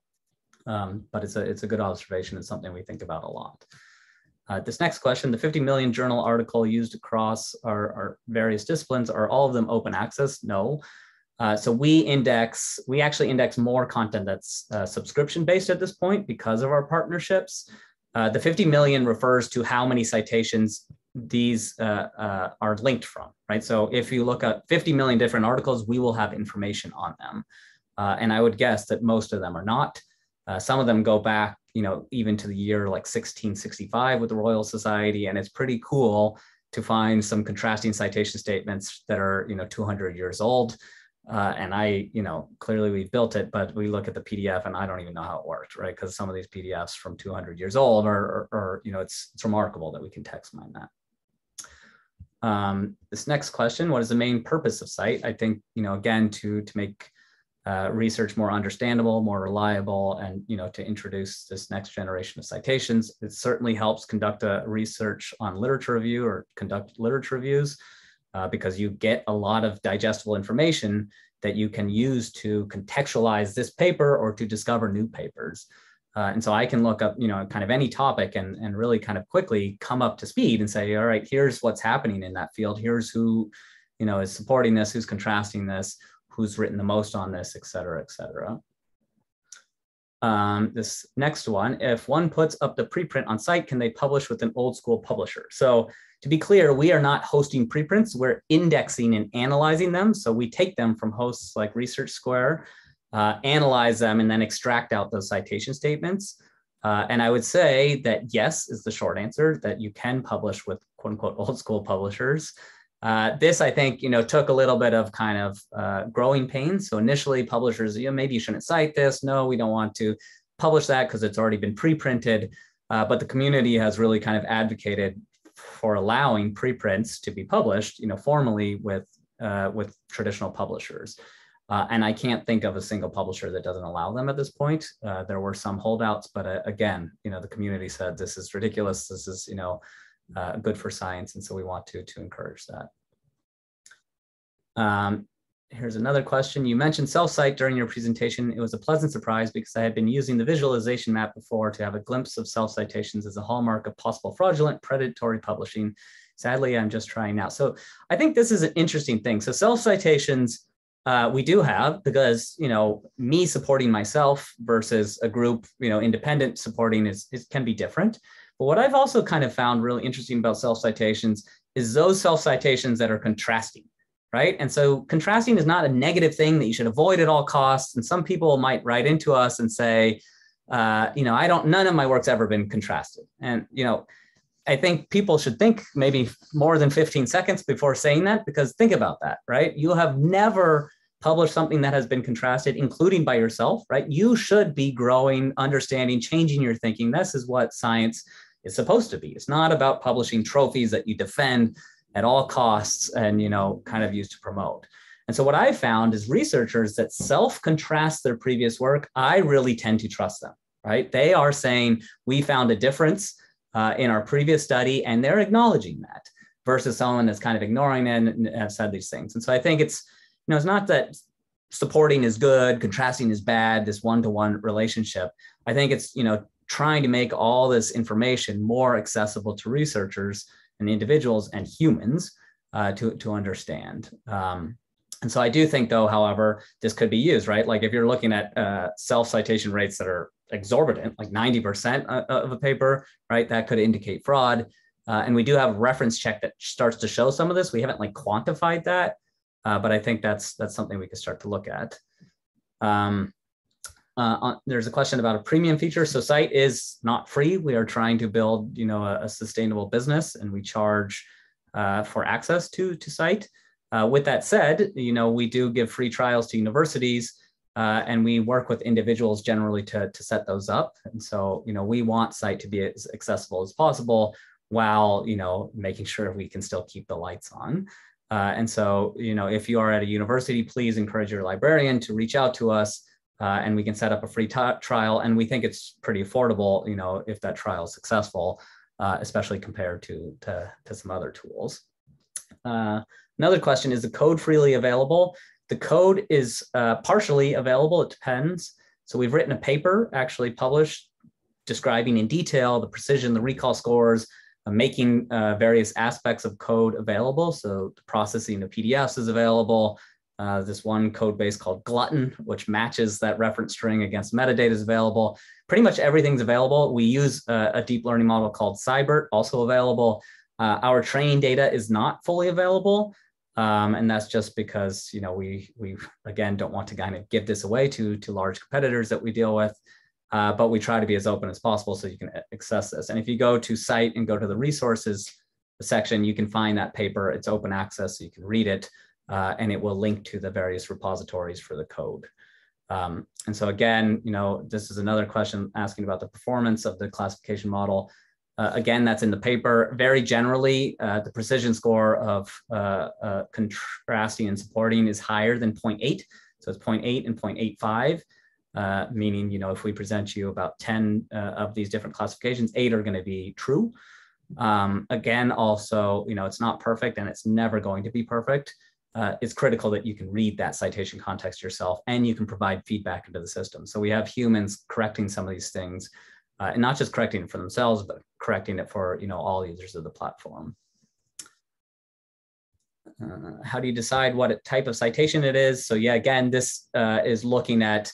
Um, but it's a it's a good observation. It's something we think about a lot. Uh, this next question, the 50 million journal article used across our, our various disciplines, are all of them open access? No. Uh, so we index, we actually index more content that's uh, subscription based at this point because of our partnerships. Uh, the 50 million refers to how many citations these uh, uh, are linked from, right? So if you look at 50 million different articles, we will have information on them. And I would guess that most of them are not. some of them go back, you know, even to the year like 1665 with the Royal Society, and it's pretty cool to find some contrasting citation statements that are, you know, 200 years old. Uh, and I, you know, clearly we've built it, but we look at the PDF and I don't even know how it worked, right? Because some of these PDFs from 200 years old are, are, are, you know, it's, it's remarkable that we can text mine that. Um, this next question, what is the main purpose of scite? I think, you know, again, to, to make uh, research more understandable, more reliable, and, you know, to introduce this next generation of citations. It certainly helps conduct a research on literature review or conduct literature reviews uh, because you get a lot of digestible information that you can use to contextualize this paper or to discover new papers. Uh, and so I can look up, you know, kind of any topic and, and really kind of quickly come up to speed and say, all right, here's what's happening in that field. Here's who, you know, is supporting this, who's contrasting this, who's written the most on this, et cetera, et cetera. Um, this next one, if one puts up the preprint on scite, can they publish with an old school publisher? So to be clear, we are not hosting preprints, we're indexing and analyzing them. So we take them from hosts like Research Square, uh, analyze them, and then extract out those citation statements. Uh, and I would say that yes is the short answer, that you can publish with quote unquote old school publishers. Uh, this, I think, you know, took a little bit of kind of uh, growing pains. So initially, publishers, you know, maybe you shouldn't cite this. No, we don't want to publish that because it's already been pre-printed. Uh, but the community has really kind of advocated for allowing preprints to be published, you know, formally with uh, with traditional publishers. Uh, and I can't think of a single publisher that doesn't allow them at this point. Uh, there were some holdouts, but uh, again, you know, the community said this is ridiculous. This is, you know, uh, good for science, and so we want to to encourage that. Um, here's another question. You mentioned self-cite during your presentation. It was a pleasant surprise because I had been using the visualization map before to have a glimpse of self-citations as a hallmark of possible fraudulent predatory publishing. Sadly, I'm just trying now. So I think this is an interesting thing. So self-citations uh, we do have because you know me supporting myself versus a group you know independent supporting is, is can be different. But what I've also kind of found really interesting about self-citations is those self-citations that are contrasting right? And so contrasting is not a negative thing that you should avoid at all costs. And some people might write into us and say, uh, you know, I don't, none of my work's ever been contrasted. And, you know, I think people should think maybe more than 15 seconds before saying that, because think about that, right? You have never published something that has been contrasted, including by yourself, right? You should be growing, understanding, changing your thinking. This is what science is supposed to be. It's not about publishing trophies that you defend at all costs and you know kind of used to promote. And so what i found is researchers that self contrast their previous work i really tend to trust them right? They are saying we found a difference uh, in our previous study and they're acknowledging that versus someone that's kind of ignoring it and have said these things. And so i think it's you know it's not that supporting is good contrasting is bad this one-to-one relationship. I think it's you know trying to make all this information more accessible to researchers and individuals and humans uh, to, to understand. Um, and so I do think, though, however, this could be used, right? Like if you're looking at uh, self citation rates that are exorbitant, like 90% of a paper, right, that could indicate fraud. Uh, and we do have a reference check that starts to show some of this. We haven't like quantified that, uh, but I think that's that's something we could start to look at. Um, uh, on, there's a question about a premium feature. So scite is not free. We are trying to build, you know, a, a sustainable business, and we charge uh, for access to to scite. Uh, with that said, you know, we do give free trials to universities, uh, and we work with individuals generally to to set those up. And so, you know, we want scite to be as accessible as possible, while you know making sure we can still keep the lights on. Uh, and so, you know, if you are at a university, please encourage your librarian to reach out to us uh, and we can set up a free trial. And we think it's pretty affordable, you know, if that trial is successful. uh, especially compared to, to, to some other tools. Uh, another question, is the code freely available? The code is uh, partially available, it depends. So we've written a paper actually published describing in detail the precision, the recall scores, uh, making uh, various aspects of code available. So the processing of PDFs is available. Uh, this one code base called Glutton, which matches that reference string against metadata is available. Pretty much everything's available. We use uh, a deep learning model called SciBERT, also available. Uh, our training data is not fully available. Um, and that's just because, you know, we, we again, don't want to kind of give this away to, to large competitors that we deal with. Uh, but we try to be as open as possible so you can access this. And if you go to scite and go to the resources section, you can find that paper. It's open access, so you can read it, uh, and it will link to the various repositories for the code. Um, and so again, you know, this is another question asking about the performance of the classification model. Uh, again, that's in the paper. Very generally, uh, the precision score of uh, uh, contrasting and supporting is higher than 0.8. So it's 0.8 and 0.85. Uh, meaning, you know, if we present you about 10 uh, of these different classifications, eight are going to be true. Um, again, also, you know, it's not perfect and it's never going to be perfect. Uh, it's critical that you can read that citation context yourself and you can provide feedback into the system. So we have humans correcting some of these things uh, and not just correcting it for themselves, but correcting it for, you know, all users of the platform. Uh, how do you decide what type of citation it is? So yeah, again, this uh, is looking at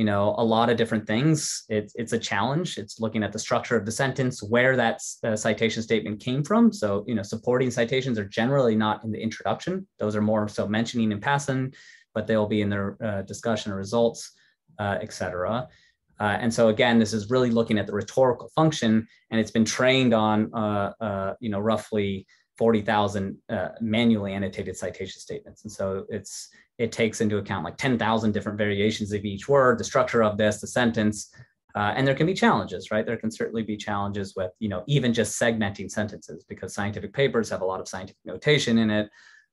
you know a lot of different things. It's it's a challenge. It's looking at the structure of the sentence where that uh, citation statement came from. So you know supporting citations are generally not in the introduction. Those are more so mentioning in passing but they'll be in their uh, discussion results uh, etc uh, and so again this is really looking at the rhetorical function and it's been trained on uh, uh, you know roughly 40,000 manually annotated citation statements and so it's it takes into account like 10,000 different variations of each word, the structure of this, the sentence, uh, and there can be challenges, right? There can certainly be challenges with, you know, even just segmenting sentences because scientific papers have a lot of scientific notation in it.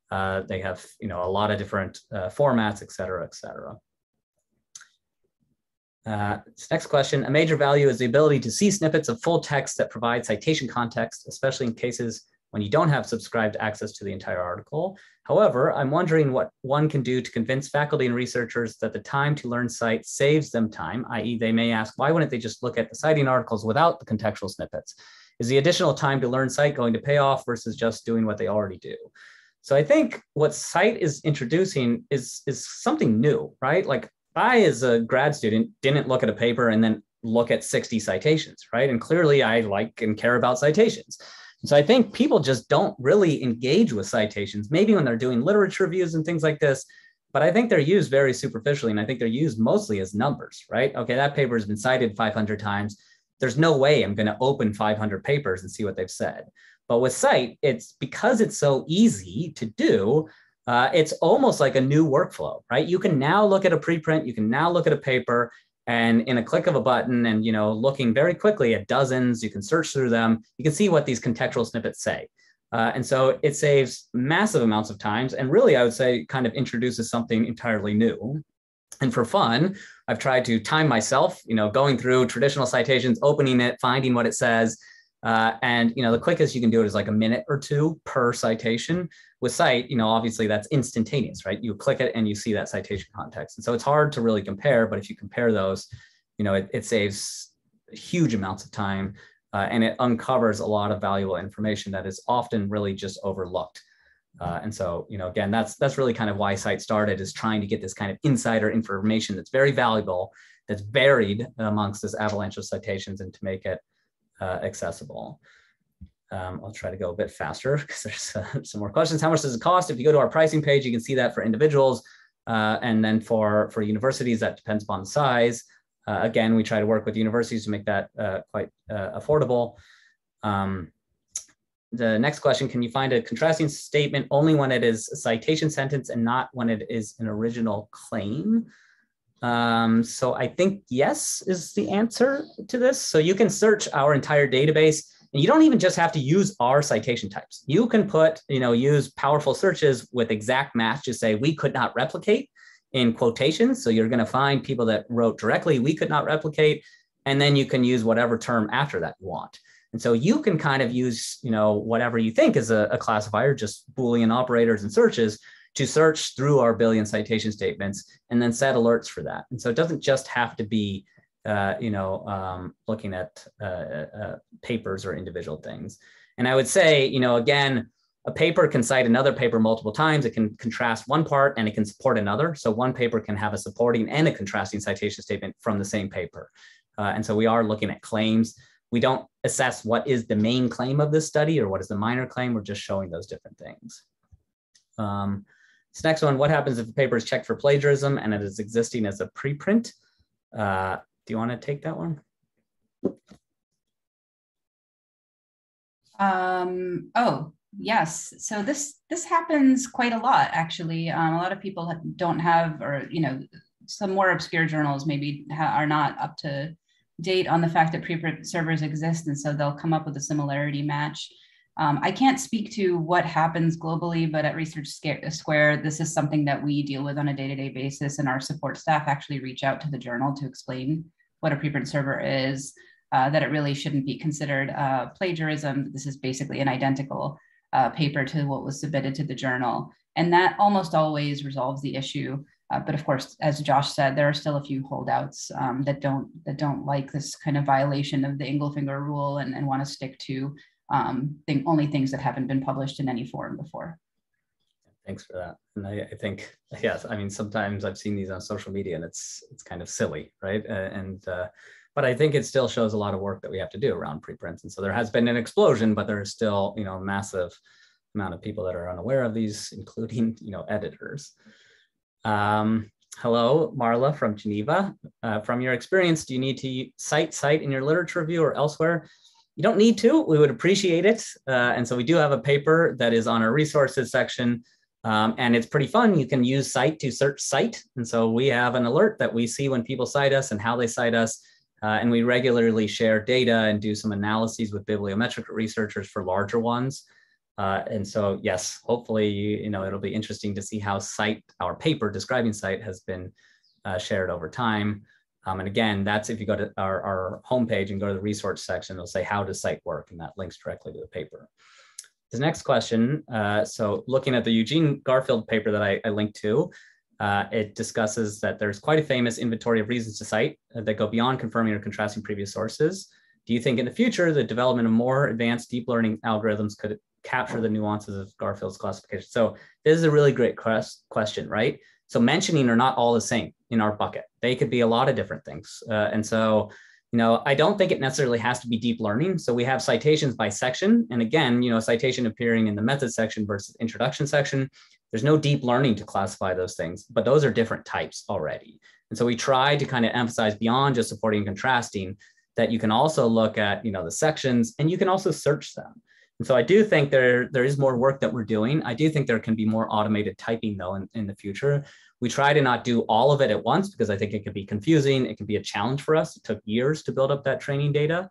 Uh, they have, you know, a lot of different uh, formats, et cetera, et cetera. Uh, next question, a major value is the ability to see snippets of full text that provide citation context, especially in cases when you don't have subscribed access to the entire article. However, I'm wondering what one can do to convince faculty and researchers that the time to learn scite saves them time, i.e. they may ask, why wouldn't they just look at the citing articles without the contextual snippets? Is the additional time to learn scite going to pay off versus just doing what they already do? So I think what scite is introducing is, is something new, right? Like I, as a grad student, didn't look at a paper and then look at 60 citations, right? And clearly I like and care about citations. So I think people just don't really engage with citations, maybe when they're doing literature reviews and things like this. But I think they're used very superficially, and I think they're used mostly as numbers, right? Okay, that paper has been cited 500 times. There's no way I'm going to open 500 papers and see what they've said. But with scite, it's because it's so easy to do. Uh, it's almost like a new workflow, right? You can now look at a preprint, you can now look at a paper, and in a click of a button and you know looking very quickly at dozens you can search through them. You can see what these contextual snippets say. Uh, and so it saves massive amounts of times and really i would say kind of introduces something entirely new. And for fun i've tried to time myself you know going through traditional citations opening it finding what it says uh, and you know the quickest you can do it is like a minute or two per citation with scite, you know, obviously that's instantaneous, right? You click it and you see that citation context. And so it's hard to really compare, but if you compare those, you know, it, it saves huge amounts of time uh, and it uncovers a lot of valuable information that is often really just overlooked. Uh, and so, you know, again, that's that's really kind of why scite started is trying to get this kind of insider information that's very valuable, that's buried amongst this avalanche of citations, and to make it uh, accessible. Um, I'll try to go a bit faster because there's uh, some more questions. How much does it cost? If you go to our pricing page, you can see that for individuals. Uh, and then for, for universities, that depends upon the size. Uh, again, we try to work with universities to make that uh, quite uh, affordable. Um, the next question, can you find a contrasting statement only when it is a citation sentence and not when it is an original claim? Um, so I think yes is the answer to this. So you can search our entire database and you don't even just have to use our citation types. You can put, you know, use powerful searches with exact match to say we could not replicate in quotations. So you're going to find people that wrote directly, we could not replicate. And then you can use whatever term after that you want. And so you can kind of use, you know, whatever you think is a, a classifier, just Boolean operators and searches to search through our billion citation statements and then set alerts for that. And so it doesn't just have to be, uh, you know, um, looking at uh, uh, papers or individual things. And I would say, you know, again, a paper can cite another paper multiple times. It can contrast one part and it can support another. So one paper can have a supporting and a contrasting citation statement from the same paper. Uh, and so we are looking at claims. We don't assess what is the main claim of this study or what is the minor claim. We're just showing those different things. Um, this next one, what happens if a paper is checked for plagiarism and it is existing as a preprint? Uh, do you want to take that one? Um, oh, yes. So this this happens quite a lot, actually. Um, a lot of people don't have, or you know, some more obscure journals maybe are not up to date on the fact that preprint servers exist, and so they'll come up with a similarity match. Um, I can't speak to what happens globally, but at Research Square, this is something that we deal with on a day-to-day basis, and our support staff actually reach out to the journal to explain what a preprint server is, uh, that it really shouldn't be considered uh, plagiarism. This is basically an identical uh, paper to what was submitted to the journal. And that almost always resolves the issue. Uh, but of course, as Josh said, there are still a few holdouts um, that don't that don't like this kind of violation of the Ingelfinger rule and, and want to stick to um, think only things that haven't been published in any form before. Thanks for that. And I, I, think, yes, I mean, sometimes I've seen these on social media and it's it's kind of silly, right? Uh, and uh, but I think it still shows a lot of work that we have to do around preprints. And so there has been an explosion, but there's still, you know, a massive amount of people that are unaware of these, including, you know, editors. Um, hello, Marla from Geneva. Uh, from your experience, do you need to cite scite in your literature review or elsewhere? You don't need to, we would appreciate it. Uh, and so we do have a paper that is on our resources section um, and it's pretty fun. You can use scite to search scite. And so we have an alert that we see when people cite us and how they cite us. Uh, and we regularly share data and do some analyses with bibliometric researchers for larger ones. Uh, and so, yes, hopefully, you know, it'll be interesting to see how scite, our paper describing scite has been uh, shared over time. Um, and again, that's if you go to our, our homepage and go to the resource section, it'll say how does scite work? And that links directly to the paper. The next question, uh, so looking at the Eugene Garfield paper that I, I linked to, uh, it discusses that there's quite a famous inventory of reasons to cite uh, that go beyond confirming or contrasting previous sources. Do you think in the future, the development of more advanced deep learning algorithms could capture the nuances of Garfield's classification? So this is a really great question, right? So mentioning are not all the same in our bucket. They could be a lot of different things. Uh, and so, you know, I don't think it necessarily has to be deep learning. So we have citations by section. And again, you know, citation appearing in the method section versus introduction section. There's no deep learning to classify those things, but those are different types already. And so we try to kind of emphasize beyond just supporting and contrasting that you can also look at, you know, the sections and you can also search them. And so I do think there, there is more work that we're doing. I do think there can be more automated typing though in, in the future. We try to not do all of it at once because I think it could be confusing. It can be a challenge for us. It took years to build up that training data.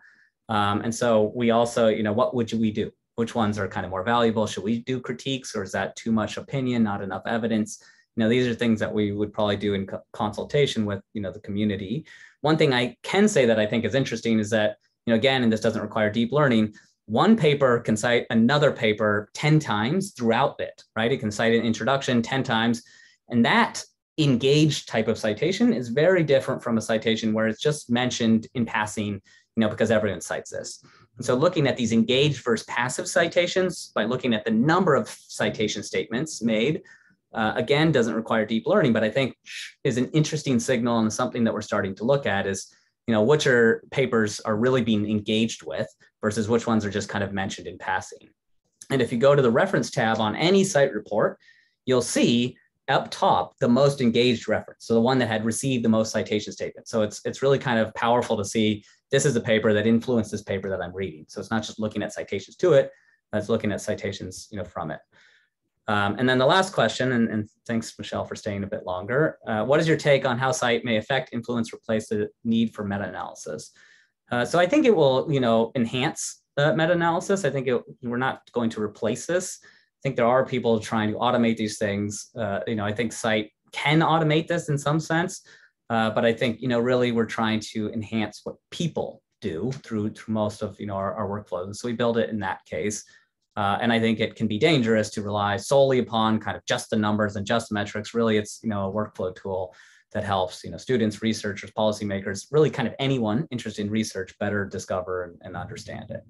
Um, and so we also, you know, what would we do? which ones are kind of more valuable? Should we do critiques or is that too much opinion, not enough evidence? You know, these are things that we would probably do in co consultation with, you know, the community. One thing I can say that I think is interesting is that, you know, again, and this doesn't require deep learning, one paper can cite another paper 10 times throughout it, right? It can cite an introduction 10 times. And that engaged type of citation is very different from a citation where it's just mentioned in passing, you know, because everyone cites this. And so looking at these engaged versus passive citations by looking at the number of citation statements made, uh, again, doesn't require deep learning, but I think is an interesting signal and something that we're starting to look at is, you know, which are papers are really being engaged with versus which ones are just kind of mentioned in passing. And if you go to the reference tab on any scite report, you'll see up top the most engaged reference. So the one that had received the most citation statements. So it's, it's really kind of powerful to see this is a paper that influenced this paper that I'm reading. So it's not just looking at citations to it, it's looking at citations you know, from it. Um, and then the last question, and, and, thanks Michele for staying a bit longer. Uh, what is your take on how scite may affect, influence, replace the need for meta-analysis? Uh, so I think it will, you know, enhance uh, meta-analysis. I think it, we're not going to replace this. I think there are people trying to automate these things. Uh, you know, I think scite can automate this in some sense, uh, but I think, you know, really we're trying to enhance what people do through through most of you know our, our workflows. So we build it in that case. Uh, and I think it can be dangerous to rely solely upon kind of just the numbers and just the metrics. Really, it's you know a workflow tool that helps you know students, researchers, policymakers, really kind of anyone interested in research better discover and, and understand it.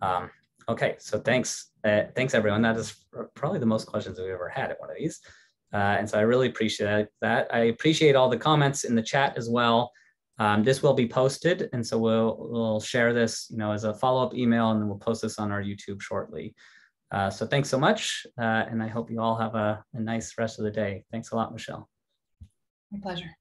Um, okay, so thanks, uh, thanks everyone. That is probably the most questions we've ever had at one of these, uh, and so I really appreciate that. I appreciate all the comments in the chat as well. Um, this will be posted, and so we'll we'll share this, you know, as a follow-up email, and then we'll post this on our YouTube shortly. Uh, so thanks so much, uh, and I hope you all have a, a nice rest of the day. Thanks a lot, Michele. My pleasure.